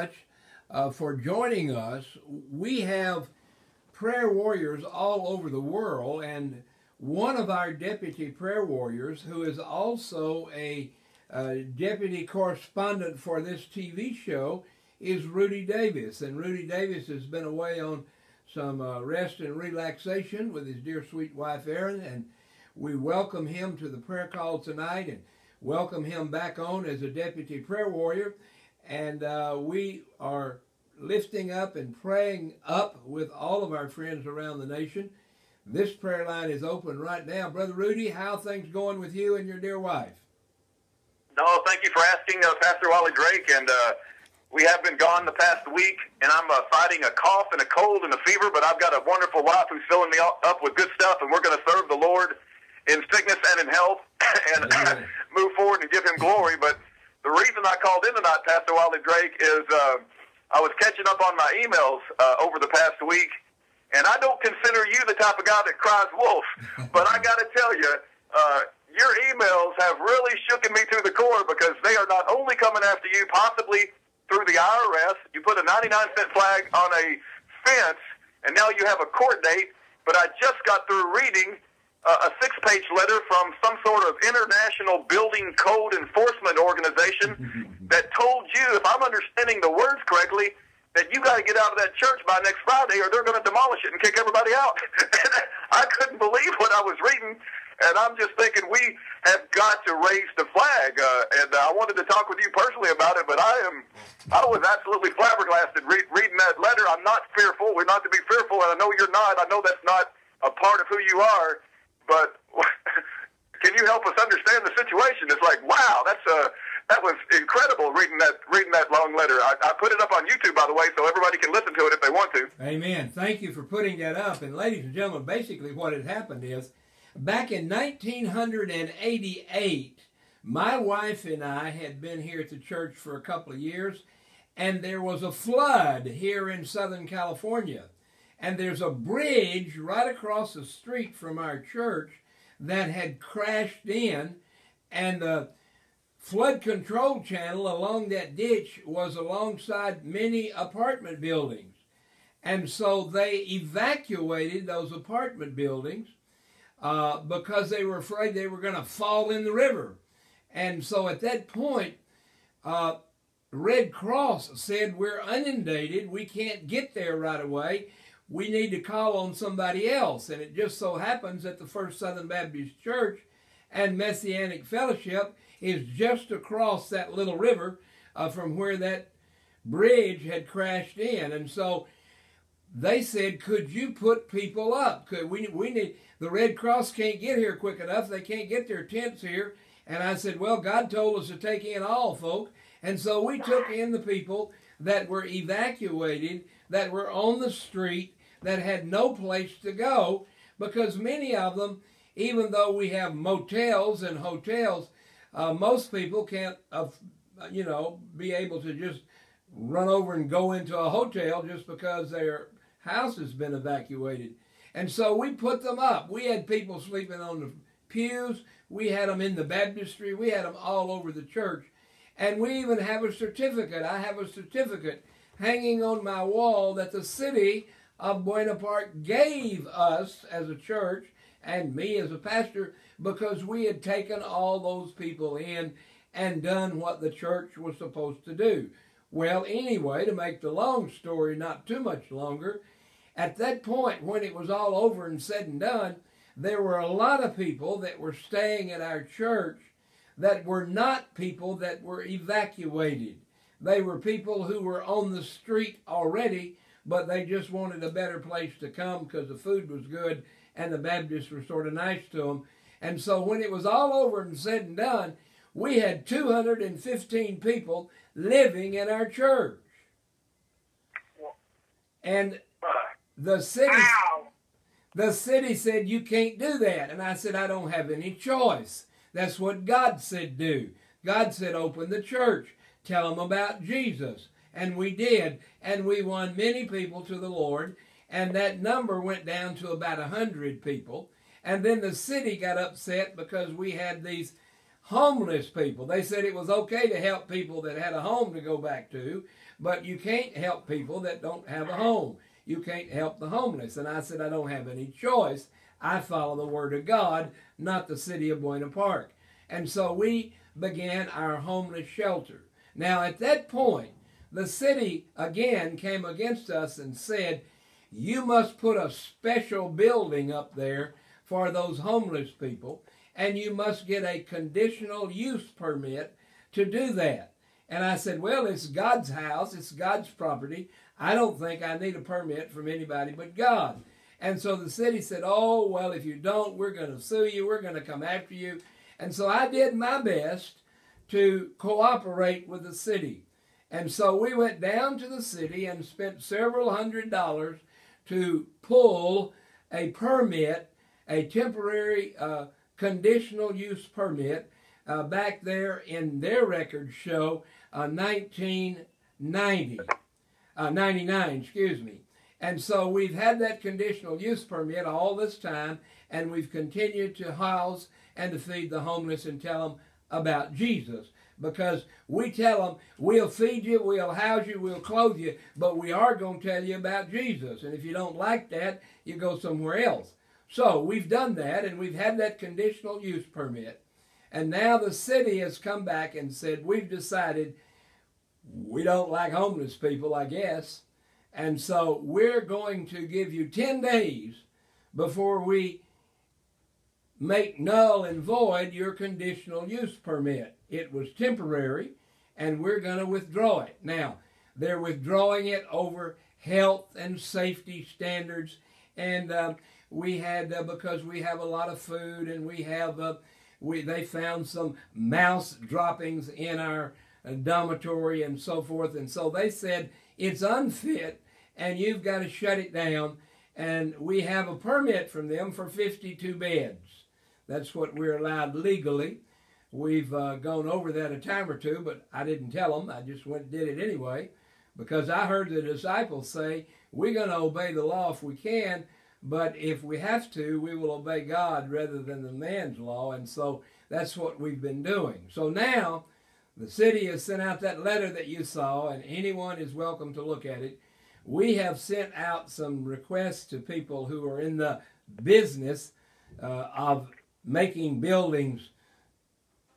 much uh, for joining us. We have prayer warriors all over the world, and one of our deputy prayer warriors, who is also a uh, deputy correspondent for this TV show, is Rudy Davis. And Rudy Davis has been away on some uh, rest and relaxation with his dear sweet wife Erin, and we welcome him to the prayer call tonight and welcome him back on as a deputy prayer warrior. And uh, we are lifting up and praying up with all of our friends around the nation. This prayer line is open right now. Brother Rudy, how things going with you and your dear wife? No, thank you for asking, uh, Pastor Wiley Drake. And uh, we have been gone the past week, and I'm uh, fighting a cough and a cold and a fever, but I've got a wonderful wife who's filling me up with good stuff, and we're going to serve the Lord in sickness and in health and move forward and give Him glory. But the reason I called in tonight, Pastor Wiley Drake, is uh, I was catching up on my emails uh, over the past week, and I don't consider you the type of guy that cries wolf, but I got to tell you, uh, your emails have really shooken me to the core because they are not only coming after you, possibly through the IRS. You put a 99 cent flag on a fence, and now you have a court date. But I just got through reading a six page letter from some sort of international building code enforcement organization that told you, if I'm understanding the words correctly, that you got to get out of that church by next Friday or they're going to demolish it and kick everybody out. I couldn't believe what I was reading. And I'm just thinking we have got to raise the flag. Uh, and I wanted to talk with you personally about it, but I am, I was absolutely flabbergasted re- reading that letter. I'm not fearful. We're not to be fearful, and I know you're not. I know that's not a part of who you are. But can you help us understand the situation? It's like, wow, that's a that was incredible reading that reading that long letter. I, I, put it up on YouTube, by the way, so everybody can listen to it if they want to. Amen. Thank you for putting that up. And ladies and gentlemen, basically what had happened is Back in 1988, my wife and I had been here at the church for a couple of years, and there was a flood here in Southern California. And there's a bridge right across the street from our church that had crashed in, and the flood control channel along that ditch was alongside many apartment buildings. And so they evacuated those apartment buildings uh, because they were afraid they were going to fall in the river. And so at that point, uh, Red Cross said, We're inundated. We can't get there right away. We need to call on somebody else. And it just so happens that the First Southern Baptist Church and Messianic Fellowship is just across that little river uh, from where that bridge had crashed in. And so they said, Could you put people up? Could we, we need the Red Cross can't get here quick enough. They can't get their tents here. And I said, well, God told us to take in all folk. And so we took in the people that were evacuated, that were on the street, that had no place to go, because many of them, even though we have motels and hotels, uh, most people can't, uh, you know, be able to just run over and go into a hotel just because their house has been evacuated. And so we put them up. We had people sleeping on the pews. We had them in the baptistry. We had them all over the church. And we even have a certificate. I have a certificate hanging on my wall that the city of Buena Park gave us as a church and me as a pastor because we had taken all those people in and done what the church was supposed to do. Well, anyway, to make the long story not too much longer, at that point, when it was all over and said and done, there were a lot of people that were staying at our church that were not people that were evacuated. They were people who were on the street already, but they just wanted a better place to come because the food was good and the Baptists were sort of nice to them. And so when it was all over and said and done, we had 215 people living in our church. And the city, Ow. the city said, you can't do that. And I said, I don't have any choice. That's what God said do. God said, open the church. Tell them about Jesus. And we did. And we won many people to the Lord. And that number went down to about a 100 people. And then the city got upset because we had these homeless people. They said it was okay to help people that had a home to go back to, but you can't help people that don't have a home. You can't help the homeless. And I said, I don't have any choice. I follow the Word of God, not the city of Buena Park. And so we began our homeless shelter. Now, at that point, the city again came against us and said, You must put a special building up there for those homeless people, and you must get a conditional use permit to do that. And I said, Well, it's God's house, it's God's property. I don't think I need a permit from anybody but God. And so the city said, Oh, well, if you don't, we're going to sue you, we're going to come after you. And so I did my best to cooperate with the city. And so we went down to the city and spent several hundred dollars to pull a permit, a temporary uh, conditional use permit, uh, back there in their records show uh, 1990, uh, 99, excuse me. And so we've had that conditional use permit all this time, and we've continued to house and to feed the homeless and tell them about Jesus. Because we tell them, we'll feed you, we'll house you, we'll clothe you, but we are going to tell you about Jesus. And if you don't like that, you go somewhere else. So we've done that, and we've had that conditional use permit. And now the city has come back and said, we've decided we don't like homeless people, I guess. And so we're going to give you 10 days before we make null and void your conditional use permit. It was temporary, and we're going to withdraw it. Now, they're withdrawing it over health and safety standards, and uh, we had uh, because we have a lot of food, and we have uh, we they found some mouse droppings in our uh, dormitory and so forth, and so they said it's unfit, and you've got to shut it down. And we have a permit from them for 52 beds. That's what we're allowed legally. We've uh, gone over that a time or two, but I didn't tell them. I just went and did it anyway because I heard the disciples say, We're going to obey the law if we can, but if we have to, we will obey God rather than the man's law. And so that's what we've been doing. So now the city has sent out that letter that you saw, and anyone is welcome to look at it. We have sent out some requests to people who are in the business uh, of making buildings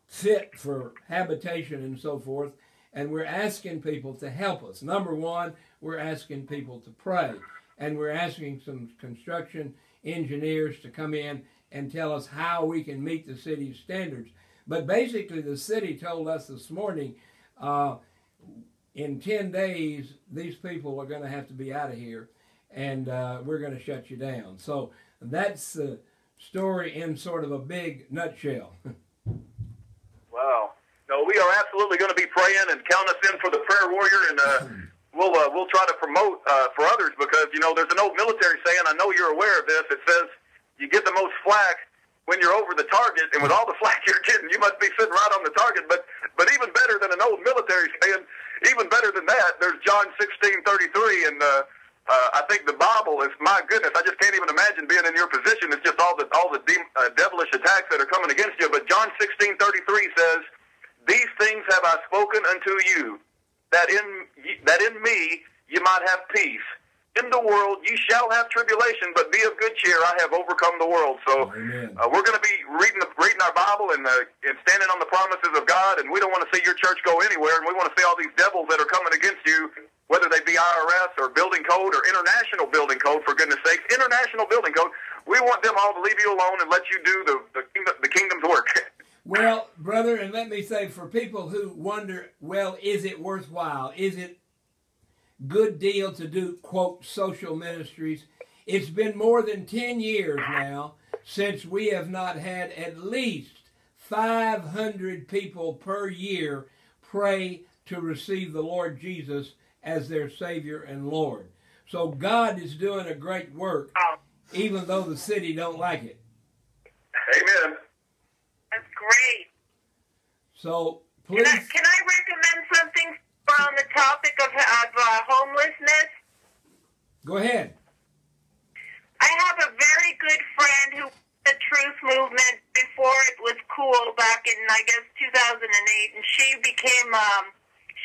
fit for habitation and so forth. And we're asking people to help us. Number one, we're asking people to pray. And we're asking some construction engineers to come in and tell us how we can meet the city's standards. But basically, the city told us this morning uh, in 10 days, these people are going to have to be out of here and uh, we're going to shut you down. So that's the story in sort of a big nutshell. wow. No, we are absolutely going to be praying and count us in for the prayer warrior, and uh, we'll uh, we'll try to promote uh, for others because you know there's an old military saying. I know you're aware of this. It says you get the most flack when you're over the target, and with all the flack you're getting, you must be sitting right on the target. But but even better than an old military saying, even better than that, there's John 16:33, and uh, uh, I think the Bible is my goodness. I just can't even imagine being in your position. It's just all the all the de- uh, devilish attacks that are coming against you. But John 16:33 says, "These things have I spoken unto you, that in that in me you might have peace." in the world you shall have tribulation, but be of good cheer. I have overcome the world. So uh, we're going to be reading the, reading our Bible and, uh, and standing on the promises of God. And we don't want to see your church go anywhere. And we want to see all these devils that are coming against you, whether they be IRS or building code or international building code. For goodness sakes, international building code. We want them all to leave you alone and let you do the the, the kingdom's work. well, brother, and let me say for people who wonder, well, is it worthwhile? Is it good deal to do, quote, social ministries. It's been more than 10 years now since we have not had at least 500 people per year pray to receive the Lord Jesus as their Savior and Lord. So God is doing a great work, even though the city don't like it. Amen. That's great. So please. Can I, can I recommend something on the topic of, of uh, homelessness? Go ahead. I have a very good friend who the truth movement before it was cool back in I guess 2008 and she became um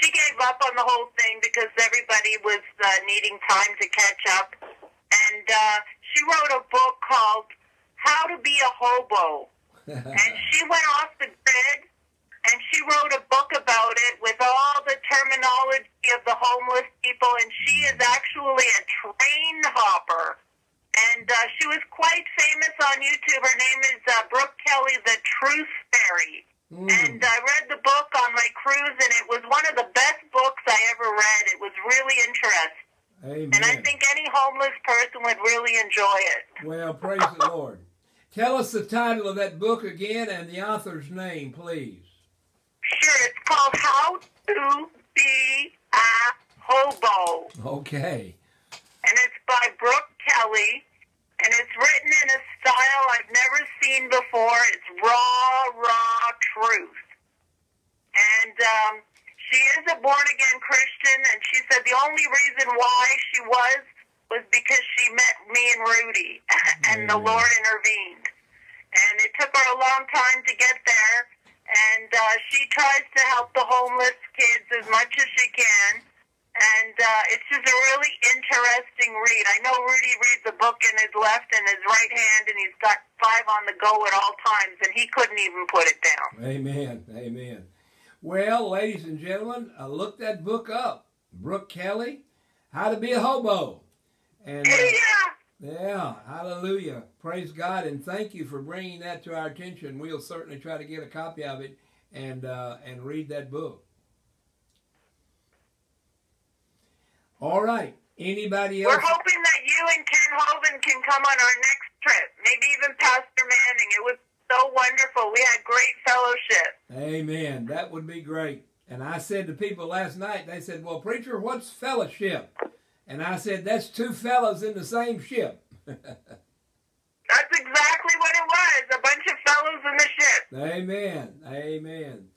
she gave up on the whole thing because everybody was uh, needing time to catch up. And uh, she wrote a book called How to Be a Hobo. and she went off the grid and she wrote a book about it with all the terminology of the homeless people. And she is actually a train hopper. And uh, she was quite famous on YouTube. Her name is uh, Brooke Kelly, the Truth Fairy. Mm. And I read the book on my cruise, and it was one of the best books I ever read. It was really interesting. Amen. And I think any homeless person would really enjoy it. Well, praise the Lord. Tell us the title of that book again and the author's name, please. Sure, it's called How to Be a Hobo. Okay. And it's by Brooke Kelly. And it's written in a style I've never seen before. It's raw, raw truth. And um, she is a born again Christian, and she said the only reason why she was was because she met me and Rudy, and the Lord intervened. And it took her a long time to get there, and uh, she tries to help the homeless kids as much as she can. And uh, it's just a really interesting read. I know Rudy reads a book in his left and his right hand, and he's got five on the go at all times, and he couldn't even put it down. Amen. Amen. Well, ladies and gentlemen, uh, look that book up. Brooke Kelly, How to Be a Hobo. And uh, Yeah. yeah, hallelujah. Praise God and thank you for bringing that to our attention. We'll certainly try to get a copy of it and uh, and read that book. All right. Anybody else? We're hoping that you and Kent Hovind can come on our next trip. Maybe even Pastor Manning. It was so wonderful. We had great fellowship. Amen. That would be great. And I said to people last night, they said, Well, preacher, what's fellowship? And I said, That's two fellows in the same ship. That's exactly what it was. A bunch of fellows in the ship. Amen. Amen.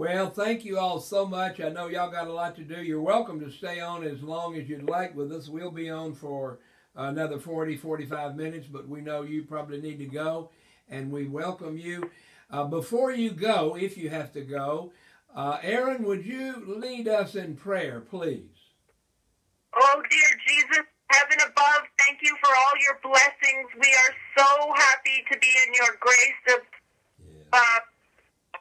Well, thank you all so much. I know y'all got a lot to do. You're welcome to stay on as long as you'd like with us. We'll be on for another 40, 45 minutes, but we know you probably need to go, and we welcome you. Uh, before you go, if you have to go, uh, Aaron, would you lead us in prayer, please? Oh, dear Jesus, heaven above, thank you for all your blessings. We are so happy to be in your grace of uh,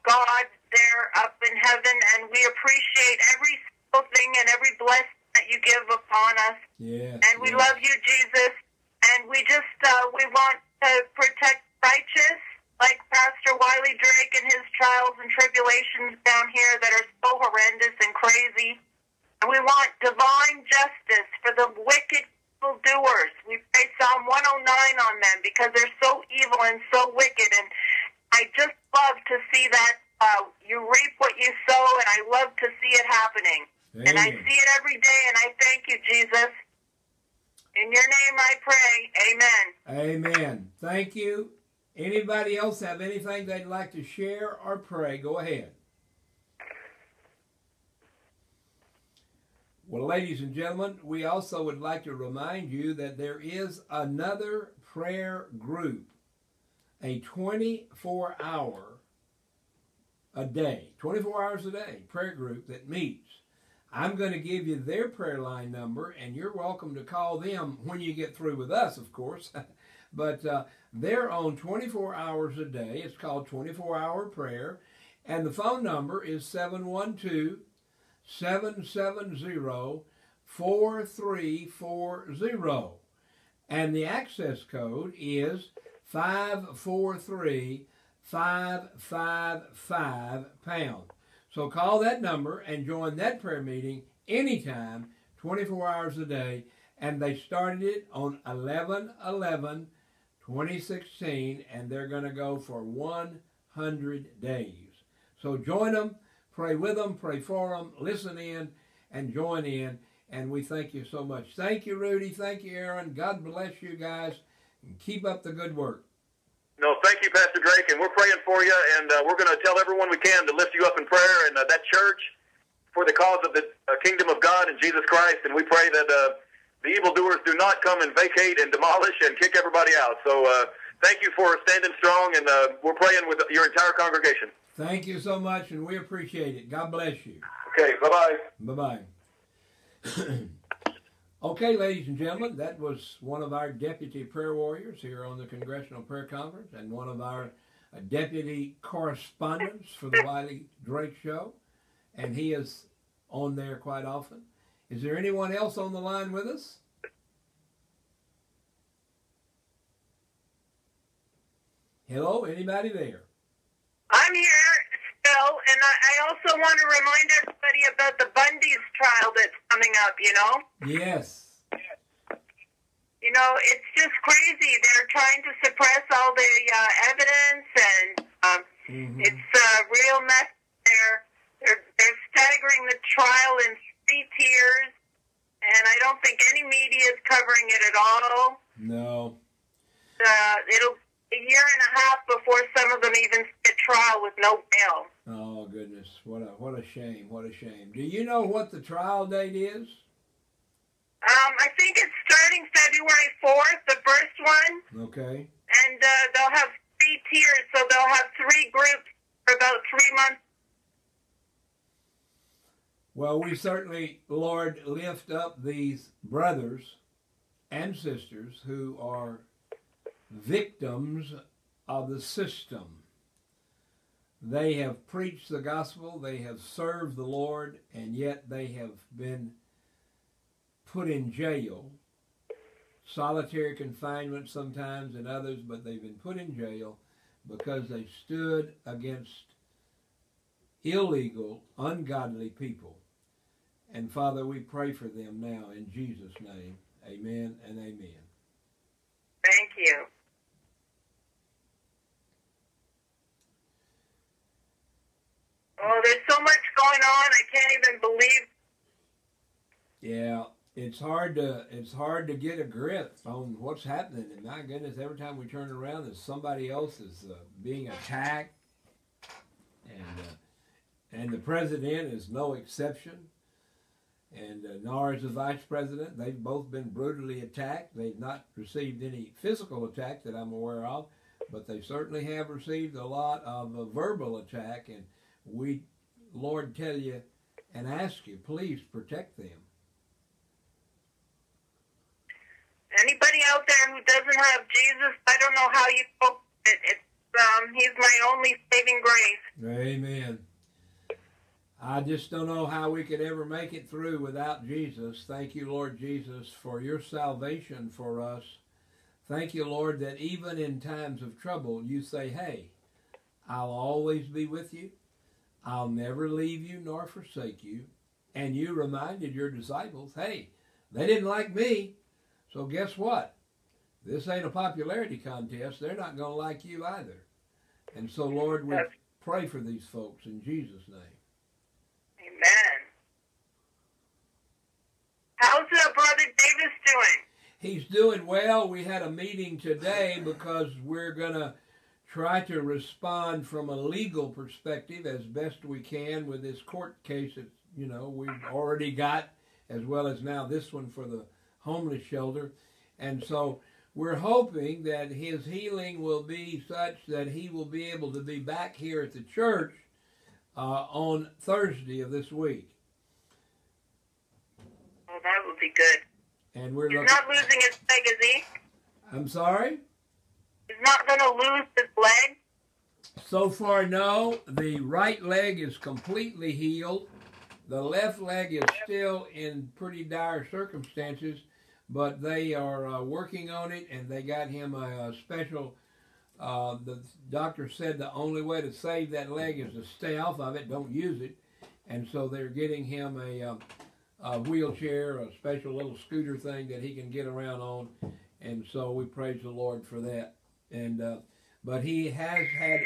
God there up in heaven, and we appreciate every single thing and every blessing that you give upon us. Yes. And we love you, Jesus. And we just uh, we want to protect righteous, like Pastor Wiley Drake and his trials and tribulations down here that are so horrendous and crazy. And we want divine justice for the wicked evil doers. We pray Psalm 109 on them because they're so evil and so wicked. And I just love to see that uh, you reap what you sow, and I love to see it happening. And I see it every day, and I thank you, Jesus. In your name I pray. Amen. Amen. Thank you. Anybody else have anything they'd like to share or pray? Go ahead. Well, ladies and gentlemen, we also would like to remind you that there is another prayer group, a 24 hour a day, 24 hours a day prayer group that meets. I'm going to give you their prayer line number, and you're welcome to call them when you get through with us, of course. but uh, they're on 24 hours a day. It's called 24 Hour Prayer, and the phone number is 712 770 4340. And the access code is 543 555 pound. So call that number and join that prayer meeting anytime, 24 hours a day. And they started it on 11 11 2016, and they're going to go for 100 days. So join them, pray with them, pray for them, listen in, and join in. And we thank you so much. Thank you, Rudy. Thank you, Aaron. God bless you guys. And keep up the good work. No, thank you, Pastor Drake, and we're praying for you, and uh, we're going to tell everyone we can to lift you up in prayer and uh, that church for the cause of the uh, kingdom of God and Jesus Christ, and we pray that uh, the evildoers do not come and vacate and demolish and kick everybody out. So uh, thank you for standing strong, and uh, we're praying with your entire congregation. Thank you so much, and we appreciate it. God bless you. Okay, bye bye. Bye bye. okay, ladies and gentlemen, that was one of our deputy prayer warriors here on the Congressional Prayer Conference and one of our uh, deputy correspondents for the Wiley Drake Show. And he is on there quite often. Is there anyone else on the line with us? Hello, anybody there? I'm here still, and I, I also want to remind everybody about the Bundy's trial that's coming up. You know, Yes. you know, it's just crazy. They're trying to suppress all the uh, evidence, and um, Mhm. it's a real mess. They're they're they're staggering the trial in three tiers, and I don't think any media is covering it at all. No. Uh, it'll be a year and a half before some of them even get trial with no bail. Oh goodness, what a what a shame, what a shame. Do you know what the trial date is? Um, I think it's starting February 4th, the first one, Okay. and uh, they'll have three tiers, so they'll have three groups for about three months. Well, we certainly, Lord, lift up these brothers and sisters who are victims of the system. They have preached the gospel, they have served the Lord, and yet they have been put in jail, solitary confinement sometimes and others, but they've been put in jail because they stood against illegal, ungodly people. And Father, we pray for them now in Jesus' name. Amen and amen. Thank you. Oh, there's so much going on. I can't even believe. Yeah, it's hard to it's hard to get a grip on what's happening. And my goodness, every time we turn around, there's somebody else is uh, being attacked, and uh, and the president is no exception. And uh, nor is the vice president. They've both been brutally attacked. They've not received any physical attack that I'm aware of, but they certainly have received a lot of verbal attack. And we, Lord, tell you and ask you, please protect them. Anybody out there who doesn't have Jesus, I don't know how you cope. It, it's um, he's my only saving grace. Amen. I just don't know how we could ever make it through without Jesus. Thank you, Lord Jesus, for your salvation for us. Thank you, Lord, that even in times of trouble, you say, Hey, I'll always be with you. I'll never leave you nor forsake you. And you reminded your disciples, Hey, they didn't like me. So guess what? This ain't a popularity contest. They're not going to like you either. And so, Lord, we pray for these folks in Jesus' name. Amen. How's uh, Brother Davis doing? He's doing well. We had a meeting today because we're going to try to respond from a legal perspective as best we can with this court case that, you know, we've already got, as well as now this one for the homeless shelter. And so we're hoping that his healing will be such that he will be able to be back here at the church uh, on Thursday of this week. Oh, that would be good. And we're He's looking. not losing his leg, is he? I'm sorry? He's not going to lose his leg? So far, no. The right leg is completely healed. The left leg is still in pretty dire circumstances, but they are uh, working on it, and they got him a, a special. Uh, the doctor said the only way to save that leg is to stay off of it, don't use it, and so they're getting him a, um, a wheelchair, a special little scooter thing that he can get around on, and so we praise the Lord for that. And uh, but he has had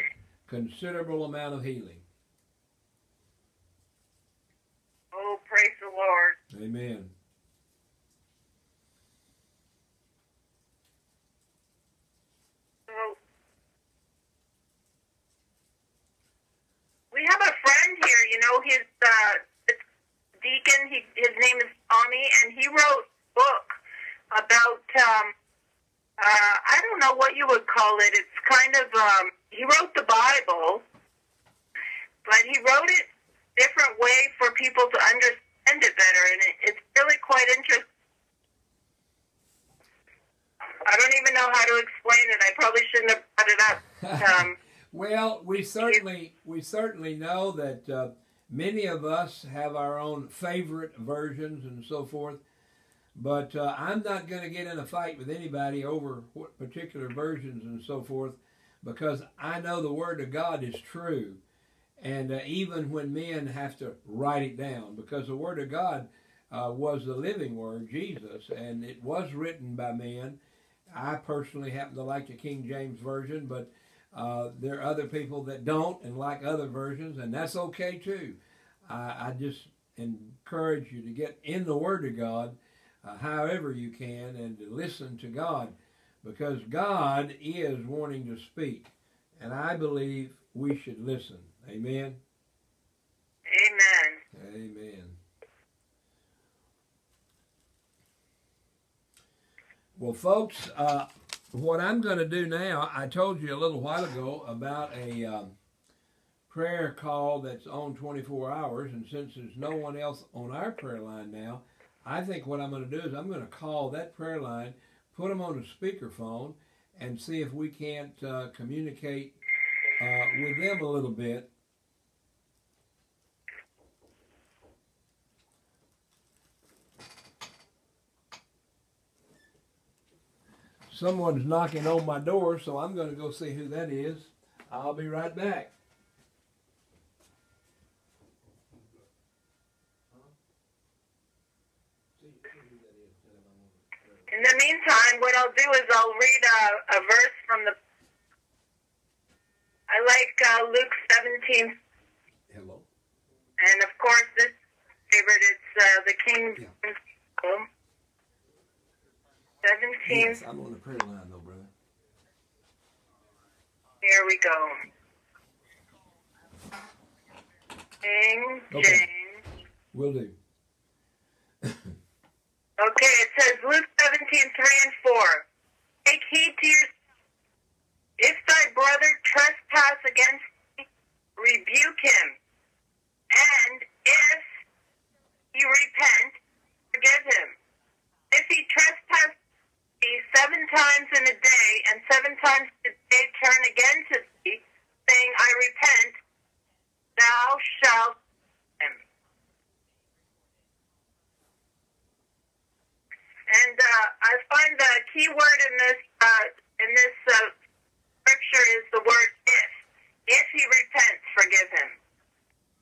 considerable amount of healing. Oh, praise the Lord. Amen. So, we have a friend here, you know, his uh, deacon, he, his name is Tommy, and he wrote a book about, um, uh, I don't know what you would call it. It's kind of, um, he wrote the Bible, but he wrote it different way for people to understand it better, and it, it's really quite interesting. I don't even know how to explain it. I probably shouldn't have brought it up. Um, well, we certainly we certainly know that uh, many of us have our own favorite versions and so forth. But uh, I'm not going to get in a fight with anybody over what particular versions and so forth, because I know the Word of God is true, and uh, even when men have to write it down, because the Word of God uh, was the living Word, Jesus, and it was written by men I personally happen to like the King James Version, but uh, there are other people that don't and like other versions, and that's okay too. I, I just encourage you to get in the Word of God uh, however you can and to listen to God because God is wanting to speak, and I believe we should listen. Amen. Amen. Amen. Well, folks, uh, what I'm going to do now, I told you a little while ago about a um, prayer call that's on 24 hours, and since there's no one else on our prayer line now, I think what I'm going to do is I'm going to call that prayer line, put them on a speakerphone, and see if we can't uh, communicate uh, with them a little bit Someone's knocking on my door, so I'm going to go see who that is. I'll be right back. In the meantime, what I'll do is I'll read a, a verse from the. I like uh, Luke 17. Hello. And of course, this favorite, is uh, the King yeah. 17. Yes, I'm on the prayer line though, brother. Here we go. King Okay. James. Will do. Okay, it says Luke 17, 3 and 4. Take heed to your. If thy brother trespass against thee, rebuke him. And if he repent, forgive him. If he trespass thee seven times in a day, and seven times a day turn again to thee, saying, I repent, thou shalt him. And uh, I find the key word in this uh, in this uh, scripture is the word if. If he repents, forgive him.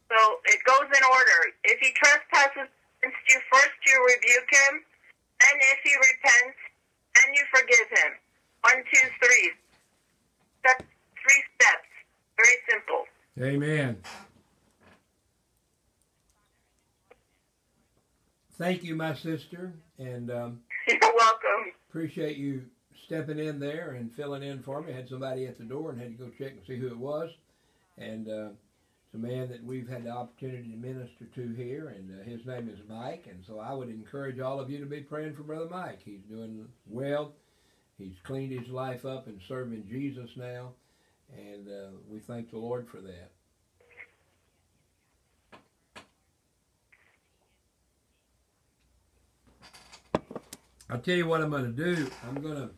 So it goes in order. If he trespasses against you, first you rebuke him, and if he repents, then you forgive him. One, two, three. Step, three steps. Very simple. Amen. Thank you, my sister, and um, You're welcome. appreciate you stepping in there and filling in for me. I had somebody at the door and had to go check and see who it was, and uh, it's a man that we've had the opportunity to minister to here, and uh, his name is Mike. And so I would encourage all of you to be praying for Brother Mike. He's doing well. He's cleaned his life up and serving Jesus now, and uh, we thank the Lord for that. I'll tell you what I'm going to do. I'm going to,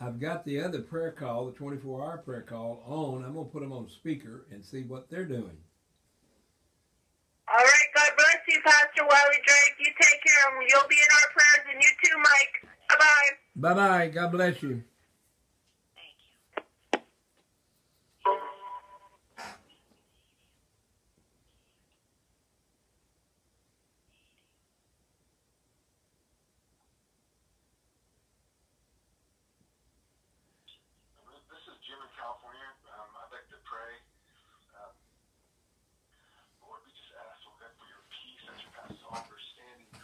I've got the other prayer call, the 24 hour prayer call on. I'm going to put them on speaker and see what they're doing. All right. God bless you, Pastor Wiley Drake. You take care, and you'll be in our prayers, and you too, Mike. Bye bye. Bye bye. God bless you. This is Jim in California. Um, I'd like to pray. Uh, Lord, we just ask, Lord God, for your peace that surpasses all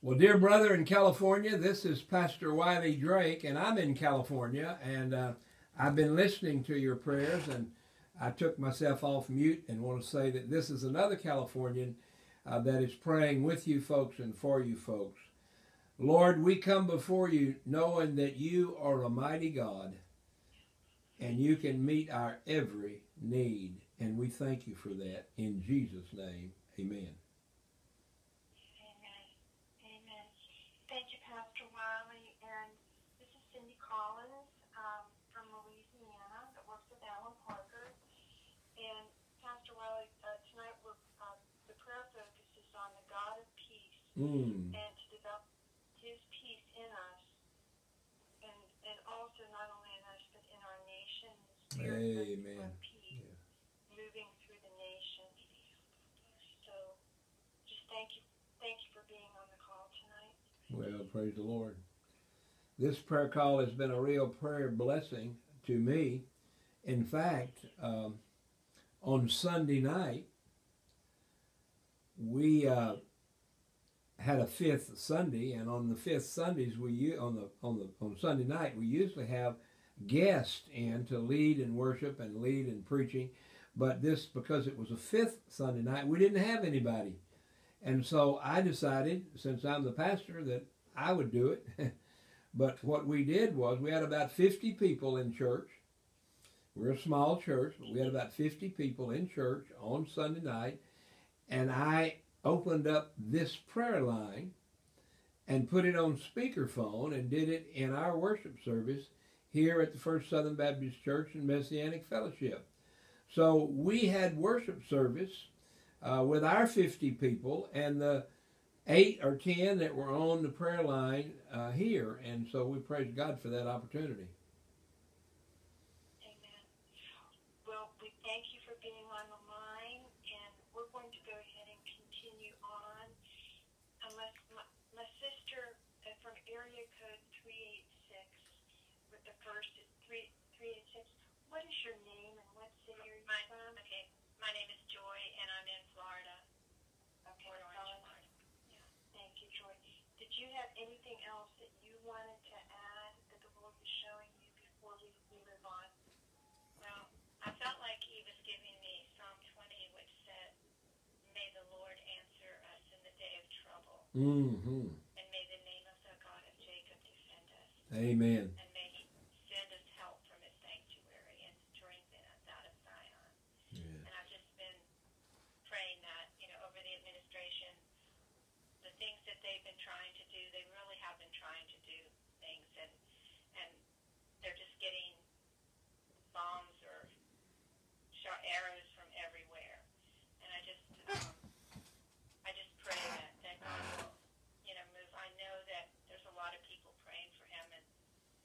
Well, dear brother in California, this is Pastor Wiley Drake, and I'm in California, and uh, I've been listening to your prayers, and I took myself off mute and want to say that this is another Californian uh, that is praying with you folks and for you folks. Lord, we come before you knowing that you are a mighty God and you can meet our every need. And we thank you for that. In Jesus' name, amen. Amen. Amen. Thank you, Pastor Wiley. And this is Cindy Collins um, from Louisiana that works with Alan Parker. And Pastor Wiley, uh, tonight we're, uh, the prayer focus is on the God of peace Mm. and to develop His peace in us, and and also not only in us but in our nation. the spirit of- Amen. Of peace moving through the nation. So, just thank you, thank you for being on the call tonight. Well, praise the Lord. This prayer call has been a real prayer blessing to me. In fact, um, on Sunday night, we uh, had a fifth Sunday, and on the fifth Sundays, we on the on the on Sunday night we usually have guests in to lead in worship and lead in preaching. But this, because it was a fifth Sunday night, we didn't have anybody. And so I decided, since I'm the pastor, that I would do it. but what we did was we had about 50 people in church. We're a small church, but we had about 50 people in church on Sunday night. And I opened up this prayer line and put it on speakerphone and did it in our worship service here at the First Southern Baptist Church and Messianic Fellowship. So we had worship service uh, with our 50 people and the eight or 10 that were on the prayer line uh, here. And so we praise God for that opportunity. Amen. Well, we thank you for being on the line, and we're going to go ahead and continue on. Unless my, my sister uh, from area code 386 with the first is 3, 386, what is your name and what city are you My, from? okay, my name is Joy, and I'm in Florida. Okay, Port Orange, Florida. Florida. Thank you, Joy. Did you have anything else that you wanted to add that the Lord was showing you before we, we move on? Well, I felt like he was giving me Psalm 20, which said, May the Lord answer us in the day of trouble, Mm-hmm. and may the name of the God of Jacob defend us, Amen. and may he send us help from his sanctuary and strengthen us out of Zion. Yeah. And I've just been praying that, you know, over the administration, the things that they've been trying to do, they really have been trying to do things, and and they're just getting bombs or shot arrows from everywhere. And I just, um, I just pray that that God will, you know, move. I know that there's a lot of people praying for him, and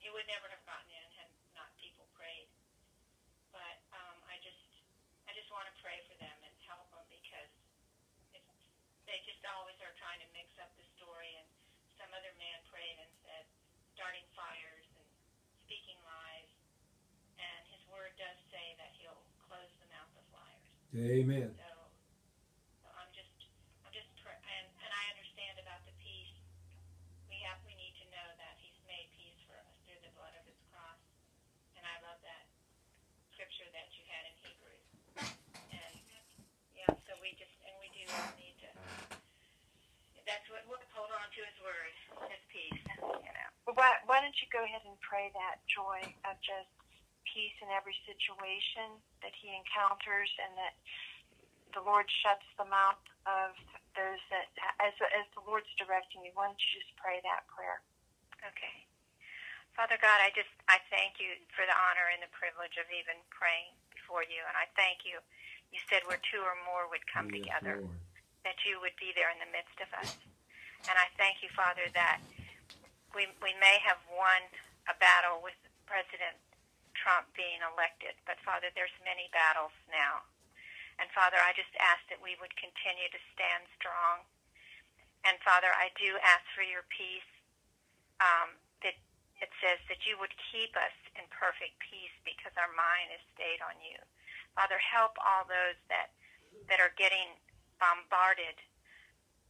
he would never have gotten in had not people prayed. But um, I just I just want to pray for them and help them because it's, they just always are trying to mix up the story. And some other man prayed and said, starting fires and speaking lies. And his word does say that he'll close the mouth of liars. Amen. So, so I'm just, I'm just, pr- and, and I understand about the peace. We have, we need to know that He's made peace for us through the blood of His cross. And I love that scripture that you had in Hebrews. And yeah, so we just, and we do need to. That's what we'll hold on to His word, His peace. You know. Well, why, why don't you go ahead and pray that joy of just peace in every situation that he encounters and that the Lord shuts the mouth of those that, as, as the Lord's directing you, why don't you just pray that prayer? Okay. Father God, I just I thank you for the honor and the privilege of even praying before you, and I thank you. You said where two or more would come Yes, together, Lord. that you would be there in the midst of us. And I thank you, Father, that we we may have won a battle with President Trump being elected, but Father, there's many battles now. And Father, I just ask that we would continue to stand strong. And Father, I do ask for your peace. Um, that it says that you would keep us in perfect peace because our mind is stayed on you. Father, help all those that that are getting bombarded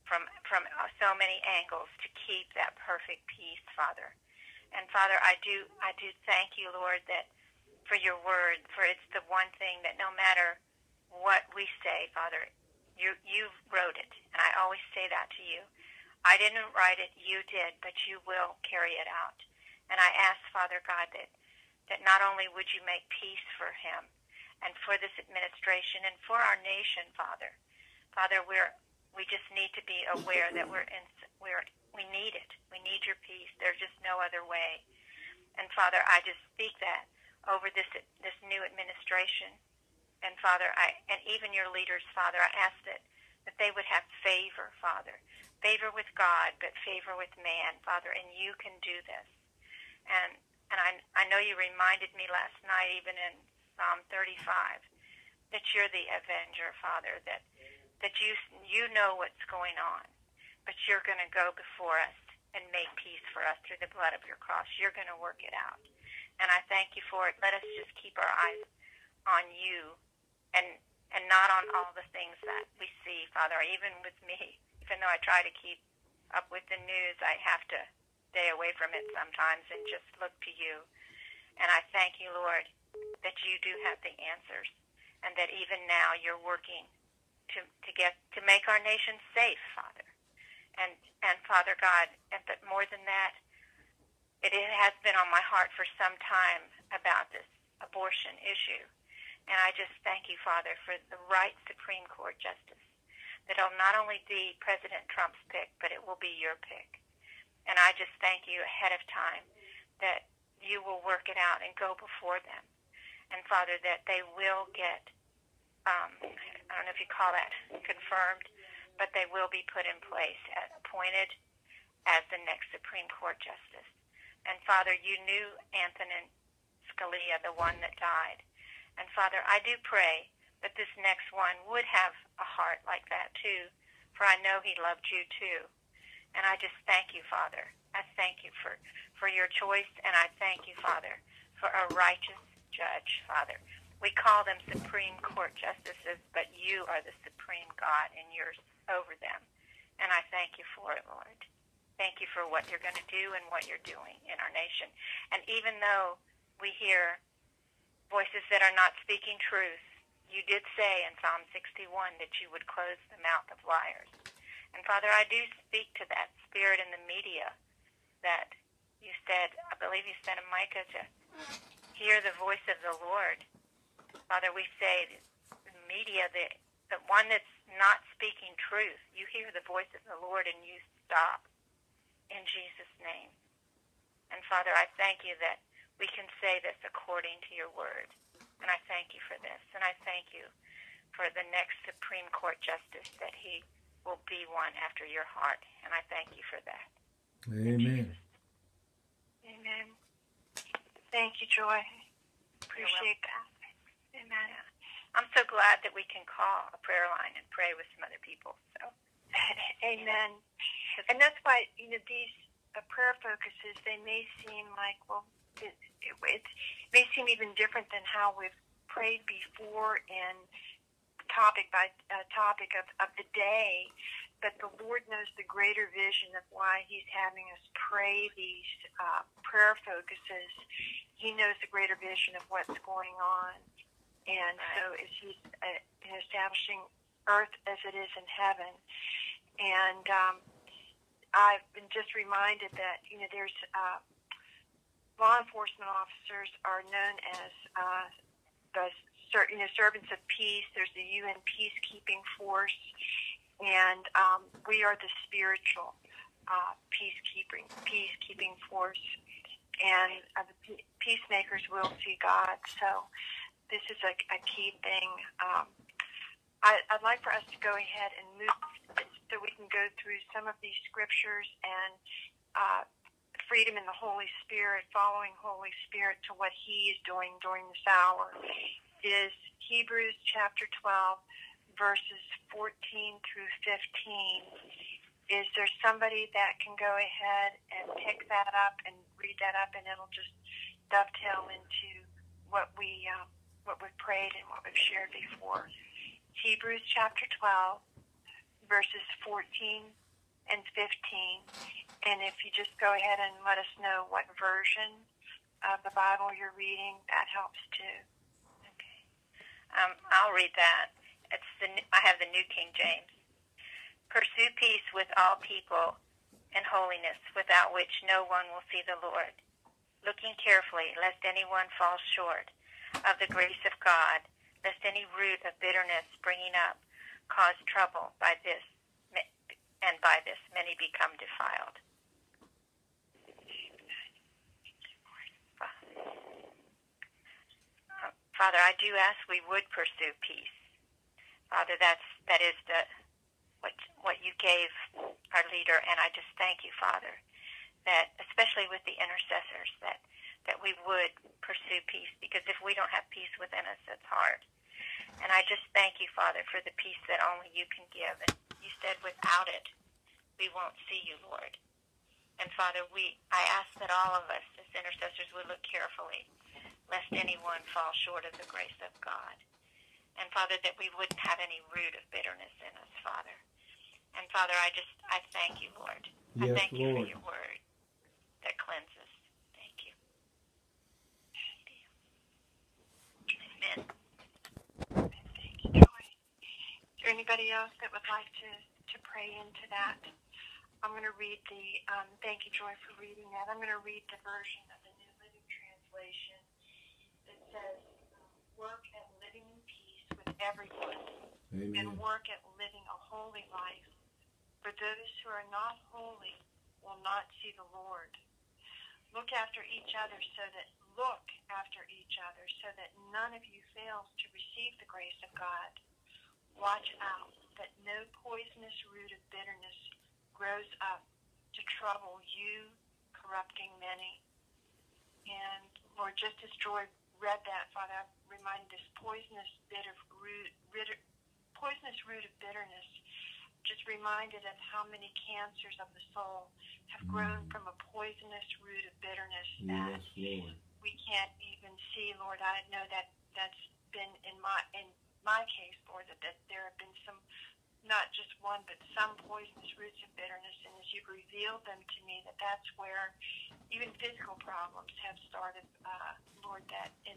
from from so many angles to keep that perfect peace, Father. And Father, I do I do thank you, Lord, that for your word, for it's the one thing that no matter what we say, Father, you you wrote it, and I always say that to you. I didn't write it, you did, but you will carry it out. And I ask, Father God, that that not only would you make peace for him and for this administration and for our nation, Father. Father, we're we just need to be aware that we're in we're we need it. We need your peace. There's just no other way. And Father, I just speak that over this this new administration. And Father, I and even your leaders, Father, I ask that that they would have favor, Father. Favor with God, but favor with man, Father, and you can do this. And and I I know you reminded me last night even in Psalm 35 that you're the avenger, Father, that that you you know what's going on, but you're going to go before us and make peace for us through the blood of your cross. You're going to work it out, and I thank you for it. Let us just keep our eyes on you, and and not on all the things that we see, Father. Even with me, even though I try to keep up with the news, I have to stay away from it sometimes and just look to you. And I thank you, Lord, that you do have the answers, and that even now you're working to, to get to make our nation safe, Father. And and Father God, and but more than that, it, has been on my heart for some time about this abortion issue. And I just thank you, Father, for the right Supreme Court justice. That it'll not only be President Trump's pick, but it will be your pick. And I just thank you ahead of time that you will work it out and go before them. And Father, that they will get um, I don't know if you call that confirmed, but they will be put in place, appointed as the next Supreme Court justice. And Father, you knew Anthony Scalia, the one that died. And Father, I do pray that this next one would have a heart like that too, for I know he loved you too. And I just thank you, Father. I thank you for, for your choice, and I thank you, Father, for a righteous judge, Father, we call them Supreme Court justices, but you are the supreme God and you're over them. And I thank you for it, Lord. Thank you for what you're going to do and what you're doing in our nation. And even though we hear voices that are not speaking truth, you did say in Psalm 61 that you would close the mouth of liars. And Father, I do speak to that spirit in the media that you said, I believe you said in Micah to hear the voice of the Lord Father, we say the media, the, the one that's not speaking truth, you hear the voice of the Lord and you stop in Jesus' name. And Father, I thank you that we can say this according to your word. And I thank you for this. And I thank you for the next Supreme Court justice that he will be one after your heart. And I thank you for that. Amen. Amen. Thank you, Joy. Appreciate that. Amen. I'm so glad that we can call a prayer line and pray with some other people. So, Amen. And that's why you know these uh, prayer focuses they may seem like well it, it, it may seem even different than how we've prayed before in topic by uh, topic of, of the day, but the Lord knows the greater vision of why He's having us pray these uh, prayer focuses. He knows the greater vision of what's going on. And right. so is he's uh, establishing earth as it is in heaven. And um, I've been just reminded that, you know, there's uh, law enforcement officers are known as uh, the you know, servants of peace. There's the UN peacekeeping force. And um, we are the spiritual uh, peacekeeping peacekeeping force, and uh, the peacemakers will see God. So this is a, a key thing. Um, I, I'd like for us to go ahead and move so we can go through some of these scriptures and uh, freedom in the Holy Spirit, following Holy Spirit to what He is doing during this hour, is Hebrews chapter 12, verses 14 through 15. Is there somebody that can go ahead and pick that up and read that up, and it'll just dovetail into what we uh, what we've prayed and what we've shared before. Hebrews chapter 12, verses 14 and 15. And if you just go ahead and let us know what version of the Bible you're reading, that helps too. Okay. Um, I'll read that. It's the I have the New King James. Pursue peace with all people and holiness, without which no one will see the Lord. Looking carefully, lest anyone fall short of the grace of God, lest any root of bitterness springing up cause trouble by this, and by this many become defiled. Father, I do ask we would pursue peace. Father, that's that is the what what you gave our leader, and I just thank you, Father, that especially with the intercessors, that that we would pursue peace, because if we don't have peace within us, it's hard. And I just thank you, Father, for the peace that only you can give. And you said without it, we won't see you, Lord. And Father, we I ask that all of us as intercessors would look carefully lest anyone fall short of the grace of God. And Father, that we wouldn't have any root of bitterness in us, Father. And Father, I just, I thank you, Lord. Yes, I thank you for your word that cleanses. Thank you. Amen. Thank you, Joy. Is there anybody else that would like to, to pray into that? I'm going to read the, um, thank you, Joy, for reading that. I'm going to read the version of the New Living Translation that says, work at living in peace with everyone and work at living a holy life. For those who are not holy will not see the Lord. Look after each other so that look after each other so that none of you fails to receive the grace of God. Watch out that no poisonous root of bitterness grows up to trouble you, corrupting many. And Lord, just as Joy read that, Father, I'm reminded this poisonous bitter root, bitter, poisonous root of bitterness. Just reminded of how many cancers of the soul have mm. grown from a poisonous root of bitterness that Lord. we can't even see, Lord. I know that that's been in my in my case, Lord, that, that there have been some, not just one, but some poisonous roots of bitterness, and as you've revealed them to me, that that's where even physical problems have started, uh, Lord. That in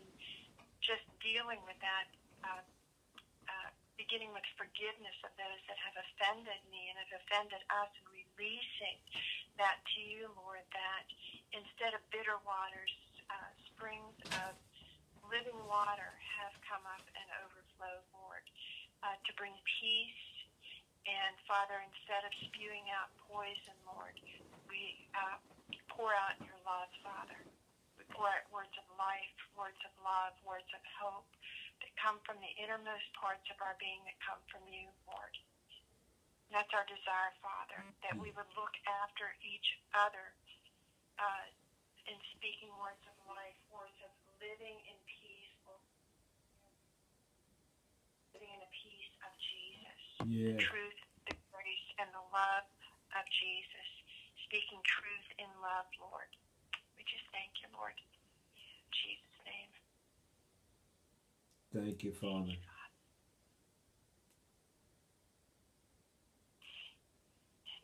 just dealing with that, uh, uh, beginning with forgiveness of those that have offended me and have offended us, and releasing that to you, Lord. That instead of bitter waters, uh, springs of living water have come up and overflowed, Lord, uh, to bring peace. And Father, instead of spewing out poison, Lord, we uh, pour out your love, Father. We pour out words of life, words of love, words of hope that come from the innermost parts of our being that come from you, Lord. And that's our desire, Father, that we would look after each other uh, in speaking words of life, words of living in peace, living in the peace of Jesus, the truth, the grace, and the love of Jesus, speaking truth in love, Lord. We just thank you, Lord. In Jesus' name. Thank you, Father.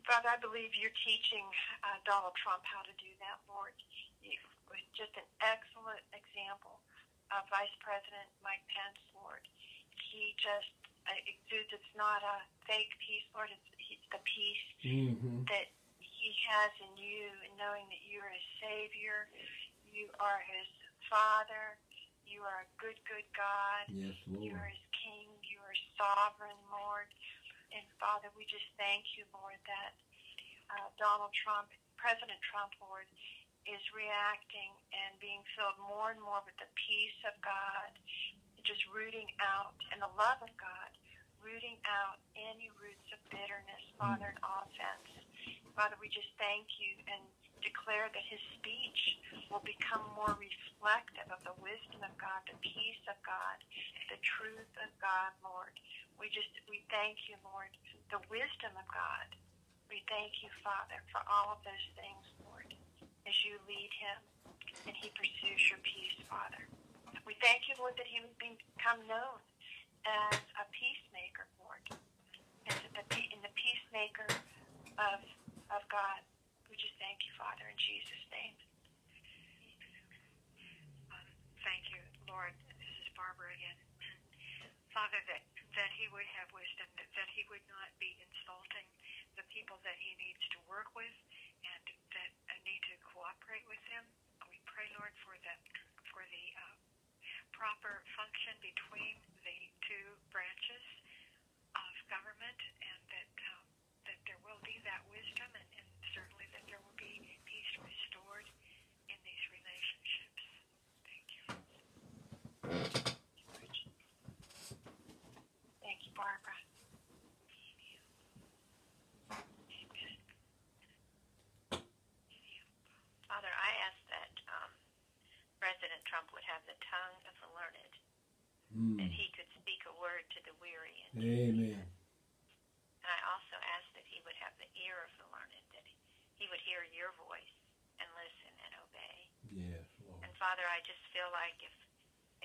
Father, I believe you're teaching uh, Donald Trump how to do that, Lord. You was just an excellent example of Vice President Mike Pence, Lord. He just uh, exudes, it's not a fake peace, Lord, it's, it's the peace Mm-hmm. that he has in you and knowing that you're his Savior, you are his Father, you are a good, good God. Yes, Lord. You are his king. You are sovereign, Lord. And Father, we just thank you, Lord, that uh, Donald Trump, President Trump, Lord, is reacting and being filled more and more with the peace of God, just rooting out, and the love of God, rooting out any roots of bitterness, mm. Father, and offense. Father, we just thank you and declare that his speech will become more reflective of the wisdom of God, the peace of God, the truth of God, Lord. We just, we thank you, Lord, the wisdom of God. We thank you, Father, for all of those things, Lord, as you lead him and he pursues your peace, Father. We thank you, Lord, that he would become known as a peacemaker, Lord, and the, in the peacemaker of of God. We just thank you, Father, in Jesus' name. Um, thank you, Lord. This is Barbara again. Father, that, that he would have wisdom, that, that he would not be insulting the people that he needs to work with and that need to cooperate with him. We pray, Lord, for the, for the uh, proper function between the two branches of government and that, um, that there will be that wisdom and, and certainly that there will be peace restored in these relationships. Thank you. Thank you, Barbara. Father, I ask that um, President Trump would have the tongue of the learned, that Mm. he could speak a word to the weary. And, Amen. and I also ask that he would have the ear of the learned, that he would hear your voice and listen and obey. Yes, Lord. And Father, I just feel like if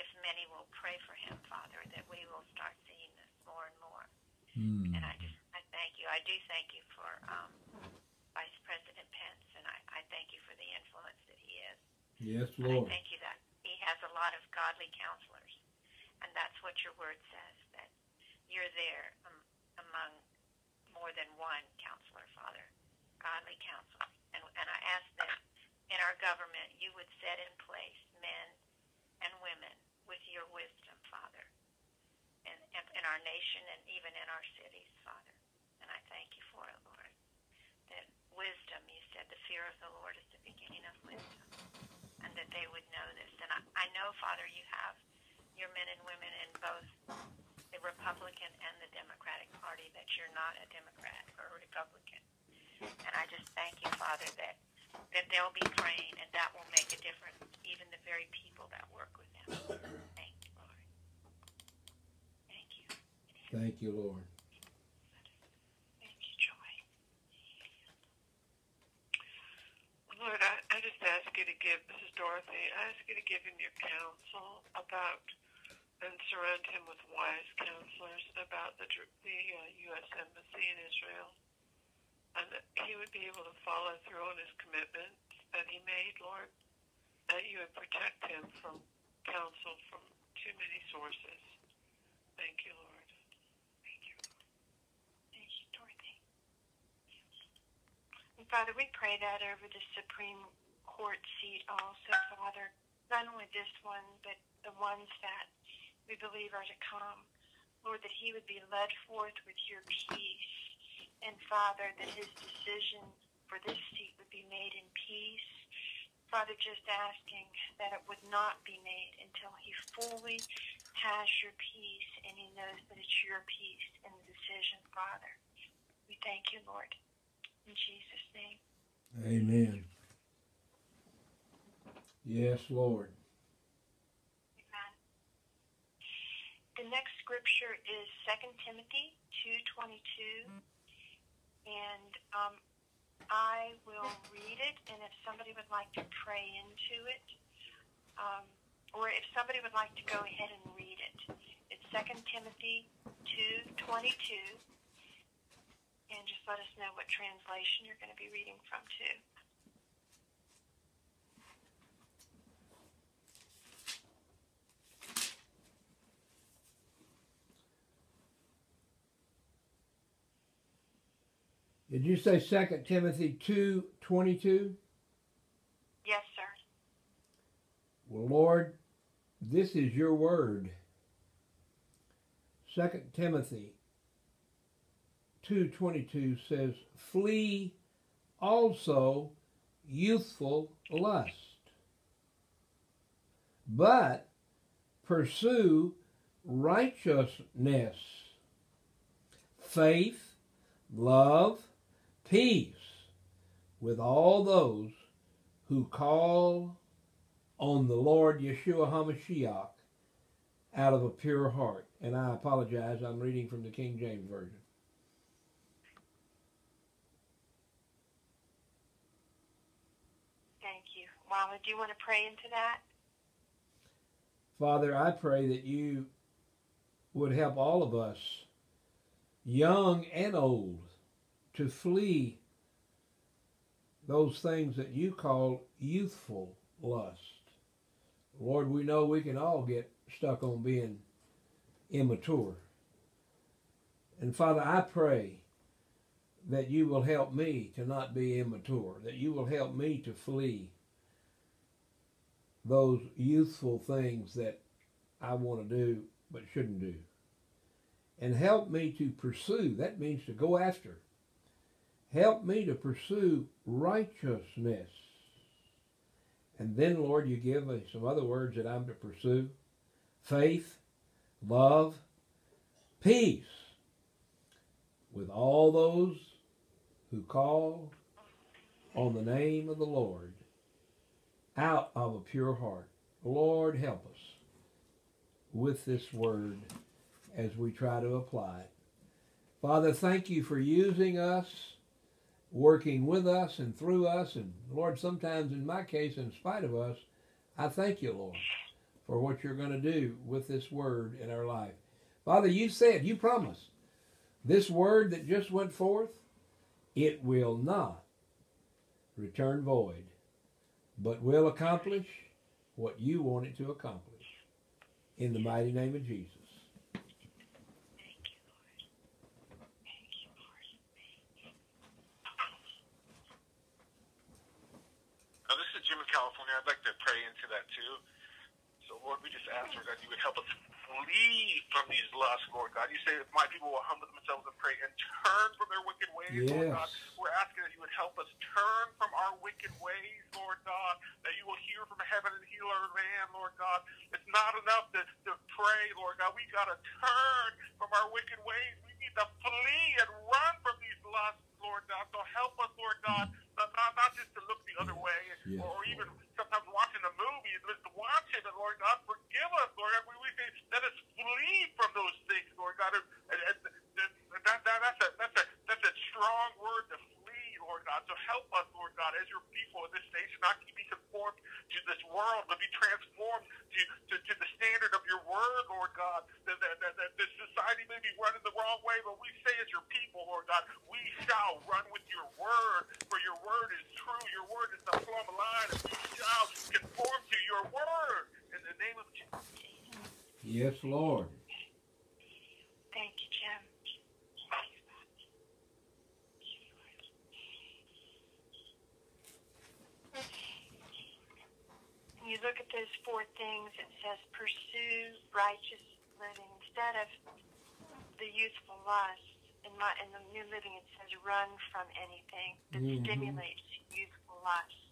if many will pray for him, Father, that we will start seeing this more and more. Mm. And I just I thank you. I do thank you for um, Vice President Pence, and I, I thank you for the influence that he is. Yes, Lord. I thank you that has a lot of godly counselors, and that's what your word says that you're there um, among more than one counselor, Father, godly counselors. And and I ask that in our government you would set in place men and women with your wisdom, Father, in, in, in our nation and even in our cities, Father. And I thank you for it, Lord. That wisdom, you said, the fear of the Lord is the beginning of wisdom, and that they would know this. And I, I know, Father, you have your men and women in both the Republican and the Democratic Party, that you're not a Democrat or a Republican. And I just thank you, Father, that that they'll be praying, and that will make a difference, even the very people that work with them. Thank you, Lord. Thank you. Thank you, Lord. Thank you, Joy. Lord, I, I just ask you to give, this is Dorothy, I ask you to give him your counsel about and surround him with wise counselors about the, the uh, U.S. Embassy in Israel. And that he would be able to follow through on his commitments that he made, Lord. That you would protect him from counsel from too many sources. Thank you, Lord. Thank you. Thank you, Dorothy. Father, we pray that over the Supreme Court seat also, Father. Not only this one, but the ones that we believe are to come. Lord, that he would be led forth with your peace. And Father, that his decision for this seat would be made in peace. Father, just asking that it would not be made until he fully has your peace and he knows that it's your peace in the decision, Father. We thank you, Lord. In Jesus' name. Amen. Yes, Lord. Amen. The next scripture is 2 Timothy 2.22. And um, I will read it, and if somebody would like to pray into it, um, or if somebody would like to go ahead and read it, it's 2 Timothy 2.22. And just let us know what translation you're going to be reading from, too. Did you say Second Timothy two twenty two? Yes, sir. Well, Lord, this is your word. Second Timothy two twenty two says, "Flee also youthful lust, but pursue righteousness, faith, love, peace with all those who call on the Lord Yeshua HaMashiach out of a pure heart. And I apologize, I'm reading from the King James Version. Wally, do you want to pray into that? Father, I pray that you would help all of us, young and old, to flee those things that you call youthful lust. Lord, we know we can all get stuck on being immature. And Father, I pray that you will help me to not be immature, that you will help me to flee those youthful things that I want to do but shouldn't do. And help me to pursue, that means to go after. Help me to pursue righteousness. And then, Lord, you give me some other words that I'm to pursue faith, love, peace with all those who call on the name of the Lord out of a pure heart. Lord, help us with this word as we try to apply it. Father, thank you for using us, working with us and through us, and Lord, sometimes in my case, in spite of us, I thank you, Lord, for what you're going to do with this word in our life. Father, you said, you promised, this word that just went forth, it will not return void, but will accomplish what you want it to accomplish. In the mighty name of Jesus. Now, this is Jim in California. I'd like to pray into that too. So, Lord, we just ask, Lord God, you would help us flee from these lusts, Lord God. You say if my people will humble themselves and pray and turn from their wicked ways, Lord God. Yes. We're asking that you would help us turn from our wicked ways, Lord God, that you will hear from heaven and heal our land, Lord God. It's not enough to, to pray, Lord God. We got to turn from our wicked ways. We need to flee and run from these lusts, Lord God. So help us, Lord God, not, not, not just to look the other way Yes, or, even sometimes watching a movie, just to watch it, and Lord God, forgive us, Lord God. We, we say, let us flee from those things, Lord God. And, and, and that, that, that's, a, that's, a, that's a strong word to flee, Lord God. So help us, Lord God, as your people in this nation, not to be conformed to this world, but be transformed to, to, to the standard of your word, Lord God. That, that, that, that this society may be running the wrong way, but we say as your people, Lord God, we shall run with your word, for your word is true. Your word is the plumb line, and we shall conform to your word. In the name of Jesus. Yes, Lord. Thank you, Jim. When you look at those four things, it says pursue righteous living instead of the youthful lust. In my in the New Living, it says run from anything that Mhm. stimulates youthful lust,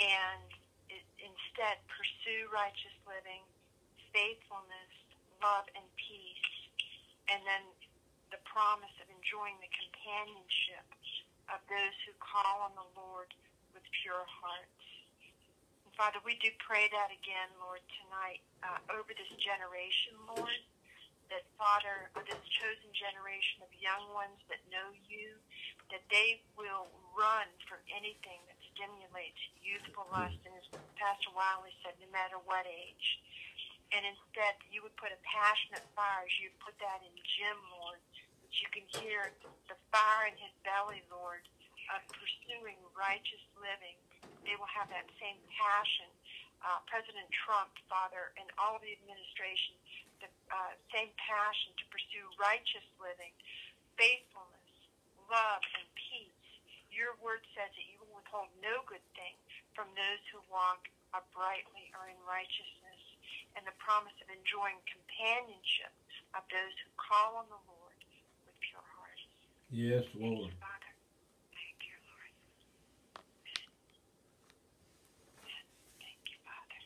and it, instead pursue righteous living, faithfulness, love, and peace, and then the promise of enjoying the companionship of those who call on the Lord with pure hearts. Father, we do pray that again, Lord, tonight uh, over this generation, Lord, that Father, this chosen generation of young ones that know you, that they will run from anything that stimulates youthful lust, and as Pastor Wiley said, no matter what age. And instead, you would put a passionate fire, as you put that in Jim, Lord, that you can hear the fire in his belly, Lord, of pursuing righteous living. They will have that same passion. Uh, President Trump, Father, and all of the administration, the uh, same passion to pursue righteous living, faithfulness, love, and peace. Your word says that you will withhold no good thing from those who walk uprightly or in righteousness, and the promise of enjoying companionship of those who call on the Lord with pure hearts. Yes, Lord. you, Father. Thank you, Lord. Thank you, Father.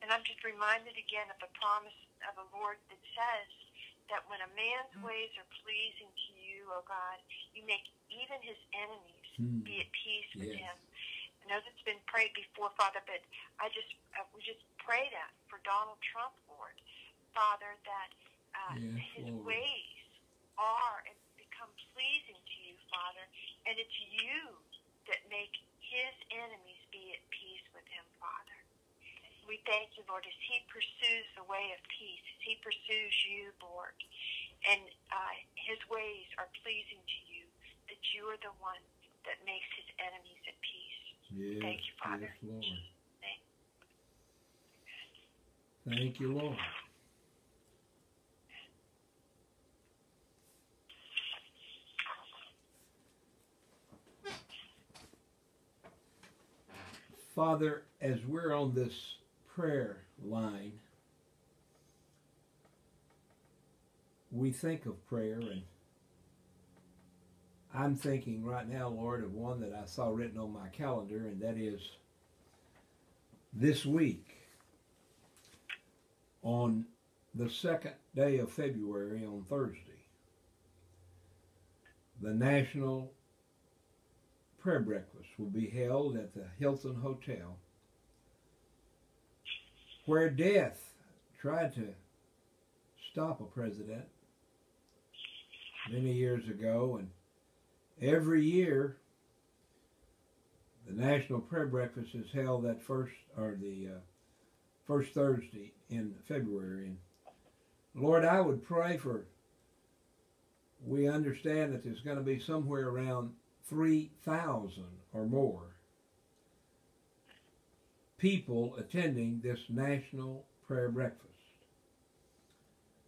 And I'm just reminded again of the promise of the Lord that says that when a man's ways are pleasing to you, O God, you make even his enemies Hmm. be at peace with Yes. him. I know that's been prayed before, Father, but I just uh, we just pray that for Donald Trump, Lord, Father, that uh, his Lord. ways are and become pleasing to you, Father, and it's you that make his enemies be at peace with him, Father. We thank you, Lord, as he pursues the way of peace, as he pursues you, Lord, and uh, his ways are pleasing to you, that you are the one that makes his enemies at peace. Yes, Thank you, Father. yes, Lord. Thank- Thank you, Lord. Father, as we're on this prayer line, we think of prayer, and I'm thinking right now, Lord, of one that I saw written on my calendar, and that is this week on the second day of February on Thursday, the National Prayer Breakfast will be held at the Hilton Hotel, where death tried to stop a president many years ago, and every year the National Prayer Breakfast is held that first or the uh, first Thursday in February. And Lord, I would pray for. We understand that there's going to be somewhere around three thousand or more people attending this national prayer breakfast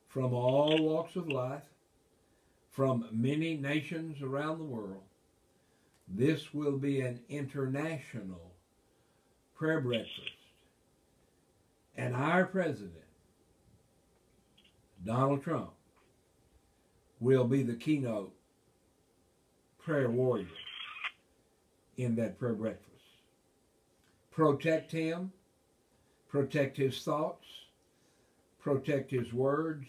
from all walks of life, from many nations around the world. This will be an international prayer breakfast. And our president, Donald Trump, will be the keynote prayer warrior in that prayer breakfast. Protect him, protect his thoughts, protect his words,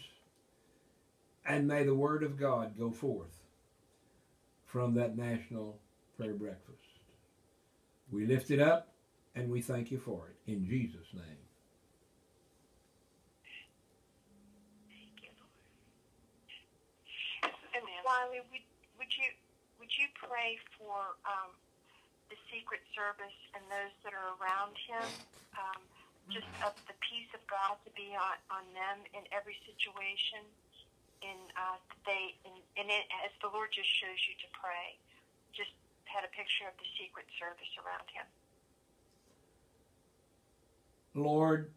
and may the word of God go forth from that national prayer breakfast. We lift it up and we thank you for it in Jesus' name. Thank you, Lord. And Wiley, would, would you would you pray for um, the Secret Service and those that are around him? Um, just of the peace of God to be on, on them in every situation. In uh, they in, in it, as the Lord just shows you to pray. Just had a picture of the Secret Service around him. Lord,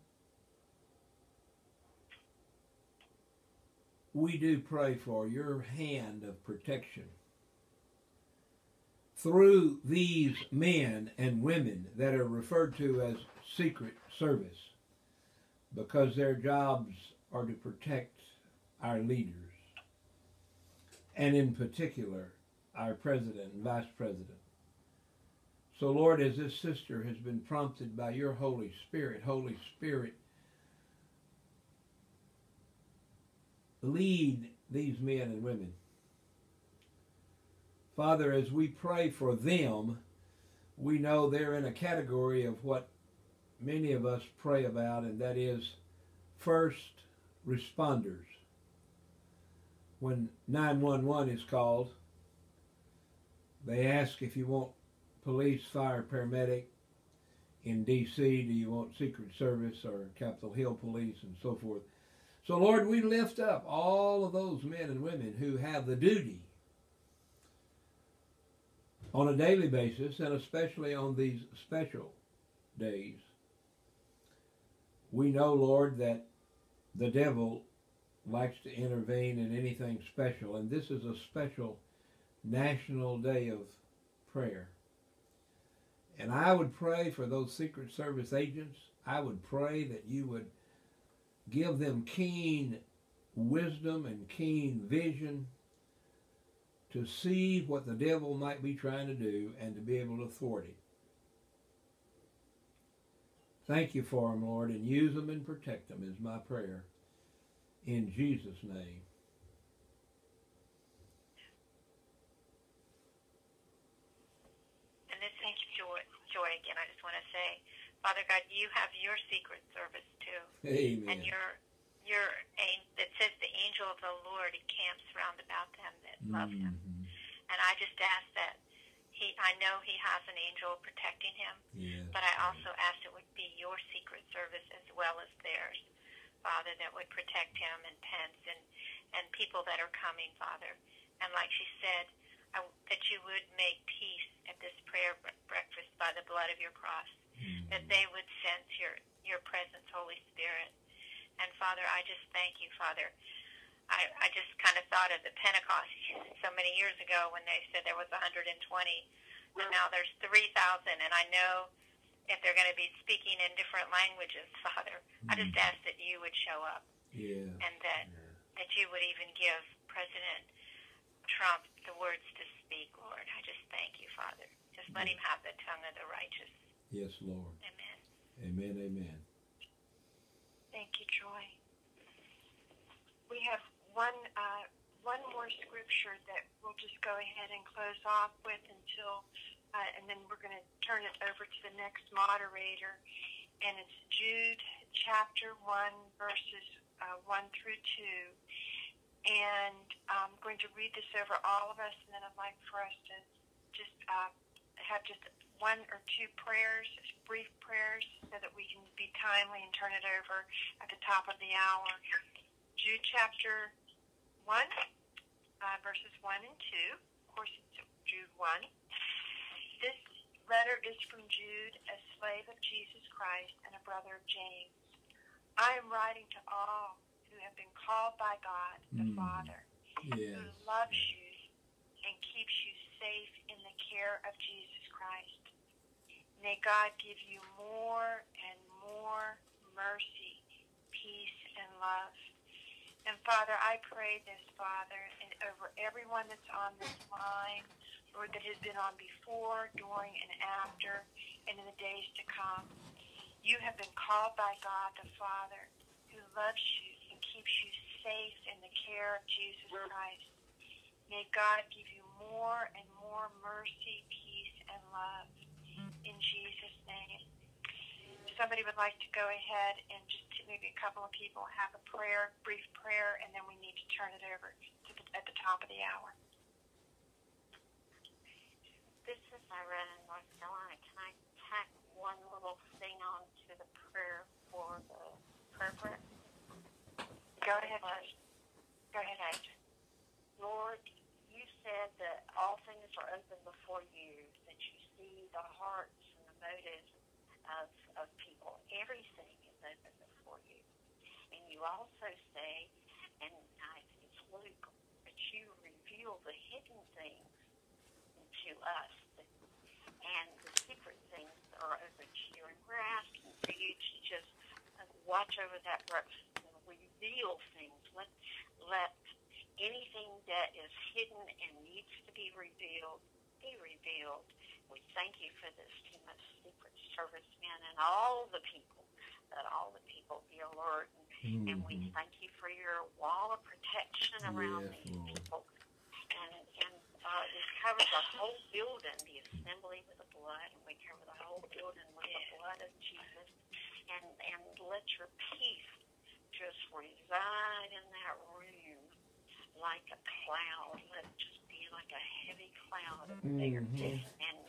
we do pray for your hand of protection through these men and women that are referred to as secret service because their jobs are to protect our leaders and in particular our president and vice president. So, Lord, as this sister has been prompted by your Holy Spirit, Holy Spirit, lead these men and women. Father, as we pray for them, we know they're in a category of what many of us pray about, and that is first responders. When 911 is called, they ask if you want police, fire, paramedic. In D.C., do you want Secret Service or Capitol Hill Police and so forth? So, Lord, we lift up all of those men and women who have the duty on a daily basis and especially on these special days. We know, Lord, that the devil likes to intervene in anything special, and this is a special national day of prayer. And I would pray for those Secret Service agents. I would pray that you would give them keen wisdom and keen vision to see what the devil might be trying to do and to be able to thwart it. Thank you for them, Lord, and use them and protect them is my prayer. In Jesus' name. And this thank you, Joy, Joy again. I just want to say, Father God, you have your secret service too, Amen. and your your that says the angel of the Lord encamps round about them that love him. Mhm. And I just ask that he, I know he has an angel protecting him, Yes. but I also ask it would be your secret service as well as theirs, Father, that would protect him and Pence and and people that are coming, Father. And like she said, I, that you would make peace at this prayer breakfast by the blood of your cross, that they would sense your, your presence, Holy Spirit. And Father, I just thank you, Father. I, I just kind of thought of the Pentecost so many years ago when they said there was 120, and now there's 3,000. And I know if they're going to be speaking in different languages, Father, I just mm. ask that you would show up Yeah. and that that you would even give President Trump the words to speak, Lord. I just thank you, Father. Just let him have the tongue of the righteous. Yes, Lord. Amen. Amen. Amen. Thank you, Joy. We have one uh, one more scripture that we'll just go ahead and close off with until, uh, and then we're going to turn it over to the next moderator, and it's Jude chapter one verses uh, one through two, and I'm going to read this over all of us, and then I'd like for us to just uh, have just one or two prayers, brief prayers, so that we can be timely and turn it over at the top of the hour. Jude chapter 1, uh, verses 1 and 2. Of course, it's Jude 1. This letter is from Jude, a slave of Jesus Christ and a brother of James. I am writing to all who have been called by God, the Mm. Father, Yes. who loves you and keeps you safe in the care of Jesus Christ. May God give you more and more mercy, peace, and love. And Father, I pray this, Father, and over everyone that's on this line, Lord, that has been on before, during, and after, and in the days to come. You have been called by God the Father, who loves you and keeps you safe in the care of Jesus Christ. May God give you more and more mercy, peace, and love. In Jesus' name. If somebody would like to go ahead and just maybe a couple of people have a prayer, brief prayer, and then we need to turn it over to the, at the top of the hour. This is Irene in North Carolina. Can I tack one little thing on to the prayer for the prayer? Go ahead. Go ahead. Lord, you said that all things are open before you, that you see the hearts and the motives of, of people. Everything is open before you. And you also say, and I think it's Luke, that you reveal the hidden things to us. And the secret things are open to you. And we're asking for you to just watch over that breakfast and reveal things. Let, let anything that is hidden and needs to be revealed be revealed. We thank you for this team of secret servicemen and all the people, that all the people be alert. And, and we thank you for your wall of protection around Yes, these Lord. people. And, and uh, it covers the whole building, the assembly with the blood, and we cover the whole building with the blood of Jesus. And, and let your peace just reside in that room like a cloud. Let it just be like a heavy cloud up there. And,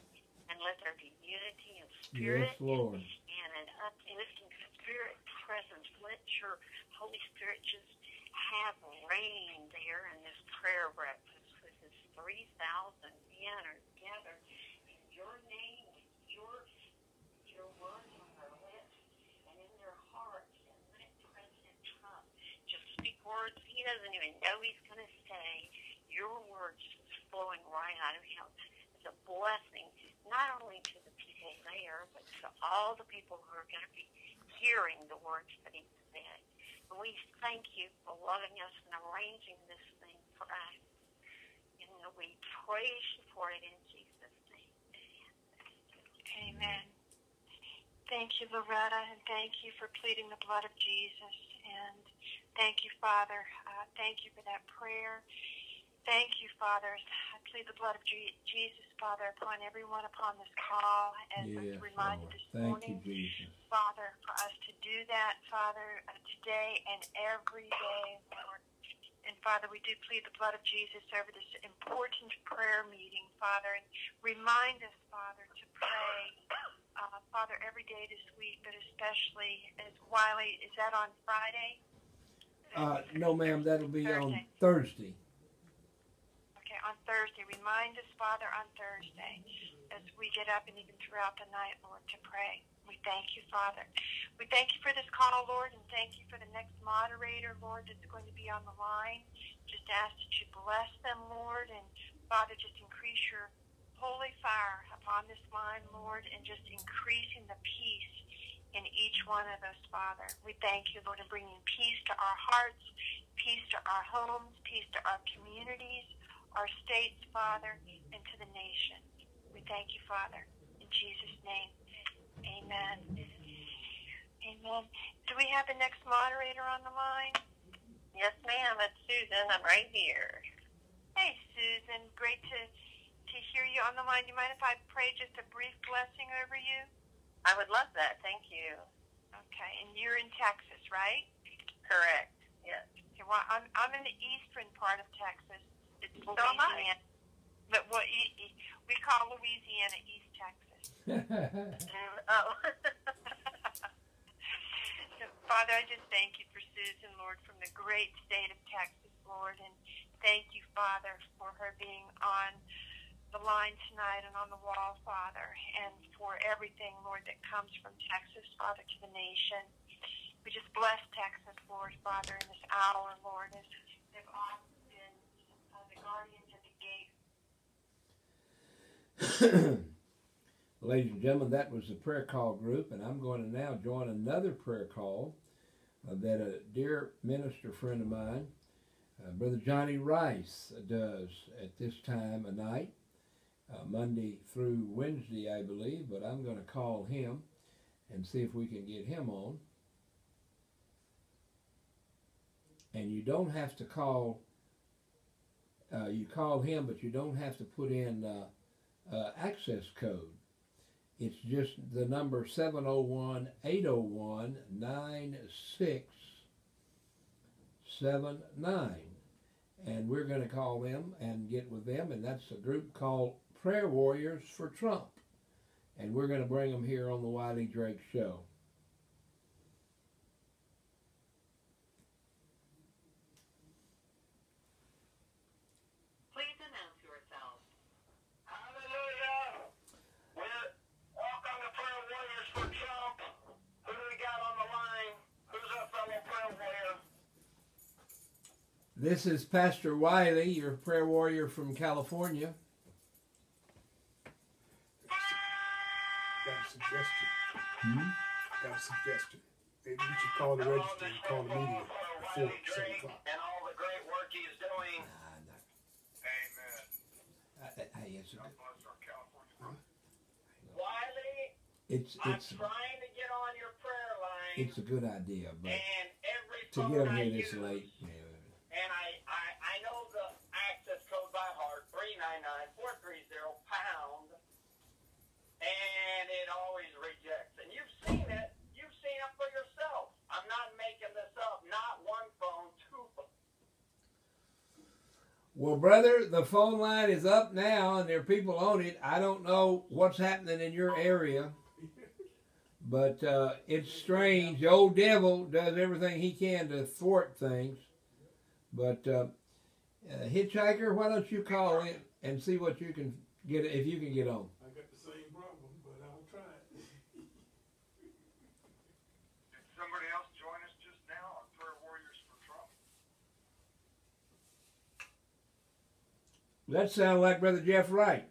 and let there be unity of spirit Yes, Lord. and an uplifting spirit presence. Let your Holy Spirit just have reign there in this prayer breakfast with this 3,000 men are gathered in your name, your, your words on their lips and in their hearts. And let President Trump just speak words he doesn't even know he's going to say. Your words just flowing right out of him. It's a blessing, not only to the people there, but to all the people who are going to be hearing the words that he said. And we thank you for loving us and arranging this thing for us. And we praise you for it in Jesus' name. Amen. Thank you, Loretta, and thank you for pleading the blood of Jesus. And thank you, Father. Uh, thank you for that prayer. Thank you, Father. I plead the blood of Je- Jesus, Father, upon everyone upon this call, as was Yes, reminded Lord. this Thank morning. you, Jesus. Father, for us to do that, Father, uh, today and every day, Lord. And Father, we do plead the blood of Jesus over this important prayer meeting, Father, and remind us, Father, to pray, uh, Father, every day this week, but especially as Wiley, is that on Friday? Uh, no, ma'am, that'll be on Thursday. Okay, on Thursday. Remind us, Father, on Thursday, as we get up and even throughout the night, Lord, to pray. We thank you, Father. We thank you for this call, Lord, and thank you for the next moderator, Lord, that's going to be on the line. Just ask that you bless them, Lord, and Father, just increase your holy fire upon this line, Lord, and just increasing the peace in each one of us, Father. We thank you, Lord, in bringing peace to our hearts, peace to our homes, peace to our communities, our states, Father, and to the nation. We thank you, Father. In Jesus' name, amen. Amen. Do we have the next moderator on the line? Yes, ma'am. It's Susan. I'm right here. Hey, Susan. Great to, to hear you on the line. Do you mind if I pray just a brief blessing over you? I would love that. Thank you. Okay. And you're in Texas, right? Correct. Yes. Okay, well, I'm, I'm in the eastern part of Texas. It's So. Louisiana. But what e- e- we call Louisiana East Texas. Mm, oh. Father, I just thank you for Susan, Lord, from the great state of Texas, Lord, and thank you, Father, for her being on the line tonight and on the wall, Father, and for everything, Lord, that comes from Texas, Father, to the nation. We just bless Texas, Lord, Father, in this hour, Lord, as they've the guardians of the gate Ladies and gentlemen, that was the prayer call group, and I'm going to now join another prayer call uh, that a dear minister friend of mine, uh, Brother Johnny Rice, does at this time of night, uh, Monday through Wednesday, I believe. But I'm going to call him and see if we can get him on. And you don't have to call. Uh, you call him, but you don't have to put in uh, uh, access code. It's just the number 701 801 9679. And we're going to call them and get with them. And that's a group called Prayer Warriors for Trump. And we're going to bring them here on the Wiley Drake Show. Please announce yourself. Hallelujah. We're welcome to Prayer Warriors for Trump. Who do we got on the line? Who's our fellow prayer warrior? This is Pastor Wiley, your prayer warrior from California. Got a suggestion. Hmm? Got a suggestion. Maybe we should call the register and call the media before seven o'clock. And all the great work he is doing. Ah, no. Amen. I- I- I- it's, God bless California. Wiley, it's, I'm trying to get on your prayer line. it's a good idea, but and every to get them here this late, yeah. and I, I, I know the access code by heart, 399-430 pound, and it always rejects. And you've seen it. You've seen it for yourself. I'm not making this up. Not one phone, two phones. Well, brother, the phone line is up now, and there are people on it. I don't know what's happening in your area, but uh, it's strange. The old devil does everything he can to thwart things. But uh, uh, hitchhiker, why don't you call in and see what you can get if you can get on? I got the same problem, but I'll try it. Did somebody else join us just now on Prayer Warriors for Trump? That sounds like Brother Jeff Wright.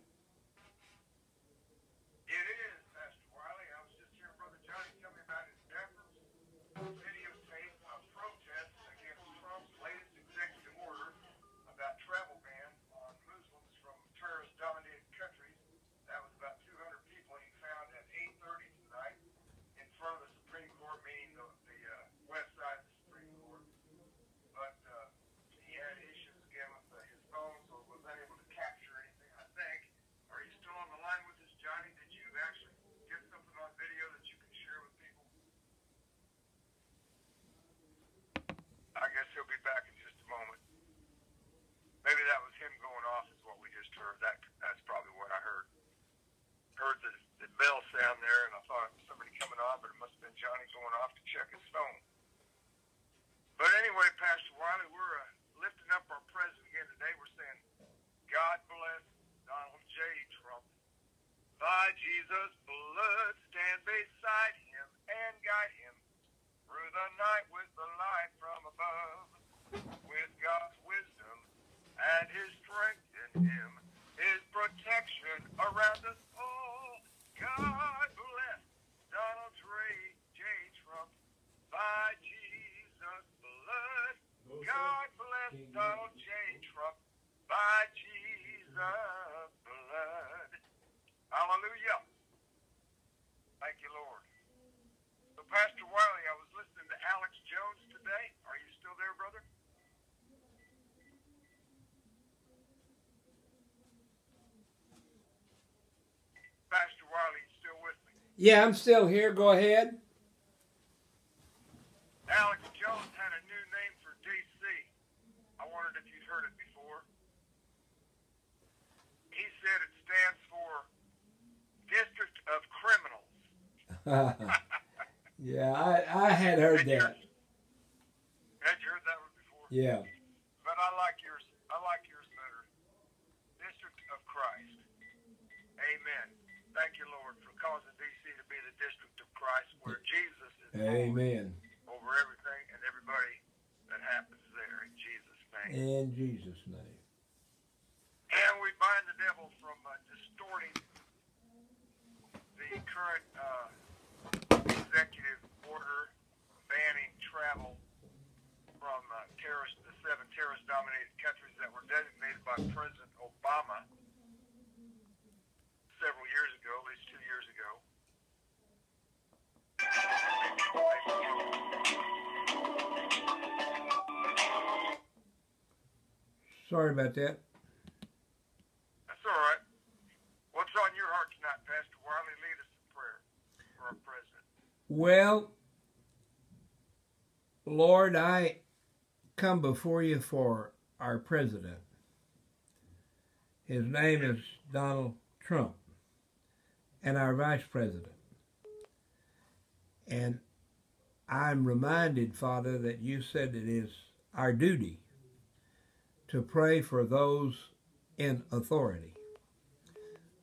back in just a moment. Maybe that was him going off, is what we just heard. That that's probably what I heard. Heard the, the bell sound there, and I thought it was somebody coming on, but it must have been Johnny going off to check his phone. But anyway, Pastor Wiley, we're uh, lifting up our president again today. We're saying, God bless Donald J. Trump. By Jesus' blood, stand beside him and guide him through the night with the light from above with God's wisdom and His strength in Him, His protection around us all. God bless Donald Trey J. Trump by Jesus' blood. God bless Donald J. Trump by Jesus' blood. Hallelujah. Thank you, Lord. So, Pastor Wiley, I was listening to Alex Jones today. Are you still there, brother? Pastor Wiley, you still with me? Yeah, I'm still here. Go ahead. Sorry about that. That's all right. What's on your heart tonight, Pastor Wiley? Lead us in prayer for our president. Well, Lord, I come before you for our president. His name is Donald Trump, and our vice president. And I'm reminded, Father, that you said it is our duty to pray for those in authority.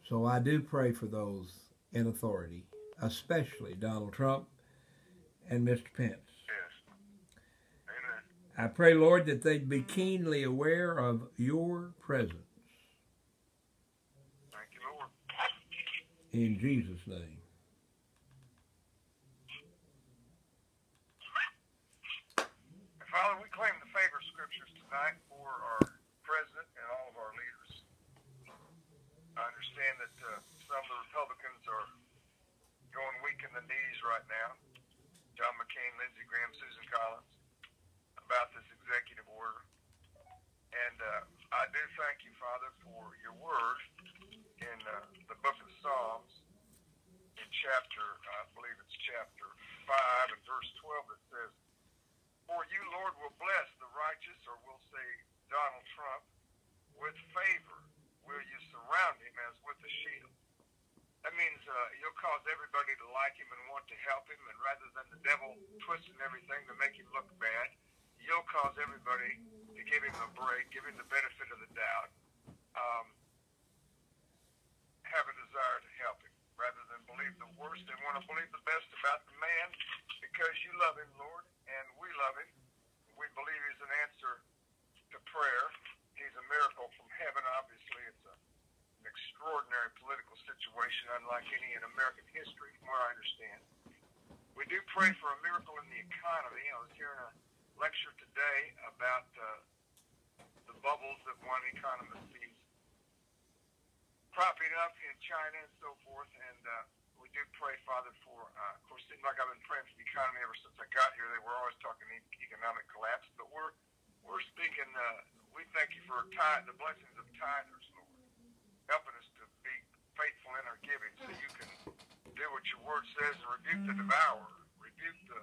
So I do pray for those in authority, especially Donald Trump and Mr. Pence. Yes. Amen. I pray, Lord, that they'd be keenly aware of your presence. Thank you, Lord. In Jesus' name. Father, we claim the favor scriptures tonight for our president and all of our leaders. I understand that uh, some of the Republicans are going weak the knees right now. John McCain, Lindsey Graham, Susan Collins, about this executive order. And uh, I do thank you, Father, for your word in uh, the book of Psalms, in chapter, I believe it's chapter 5 and verse 12, it says, For you, Lord, will bless the righteous, or we'll say Donald Trump, with favor will you surround him as with a shield. That means uh, you'll cause everybody to like him and want to help him, and rather than the devil twisting everything to make him look bad, you'll cause everybody to give him a break, give him the benefit of the doubt, um, have a desire to help him, rather than believe the worst. They want to believe the best about the man because you love him, Lord, and we love him. We believe he's an answer to prayer. He's a miracle from heaven. Obviously, extraordinary political situation, unlike any in American history, from what I understand. We do pray for a miracle in the economy. I was hearing a lecture today about uh, the bubbles that one economist sees propping up in China and so forth. And uh, we do pray, Father, for, uh, of course, it seems like I've been praying for the economy ever since I got here. They were always talking economic collapse, but we're we're speaking. Uh, we thank you for tithe, the blessings of tithers, Lord, helping us faithful in our giving, so you can do what your word says and rebuke the devourer, rebuke the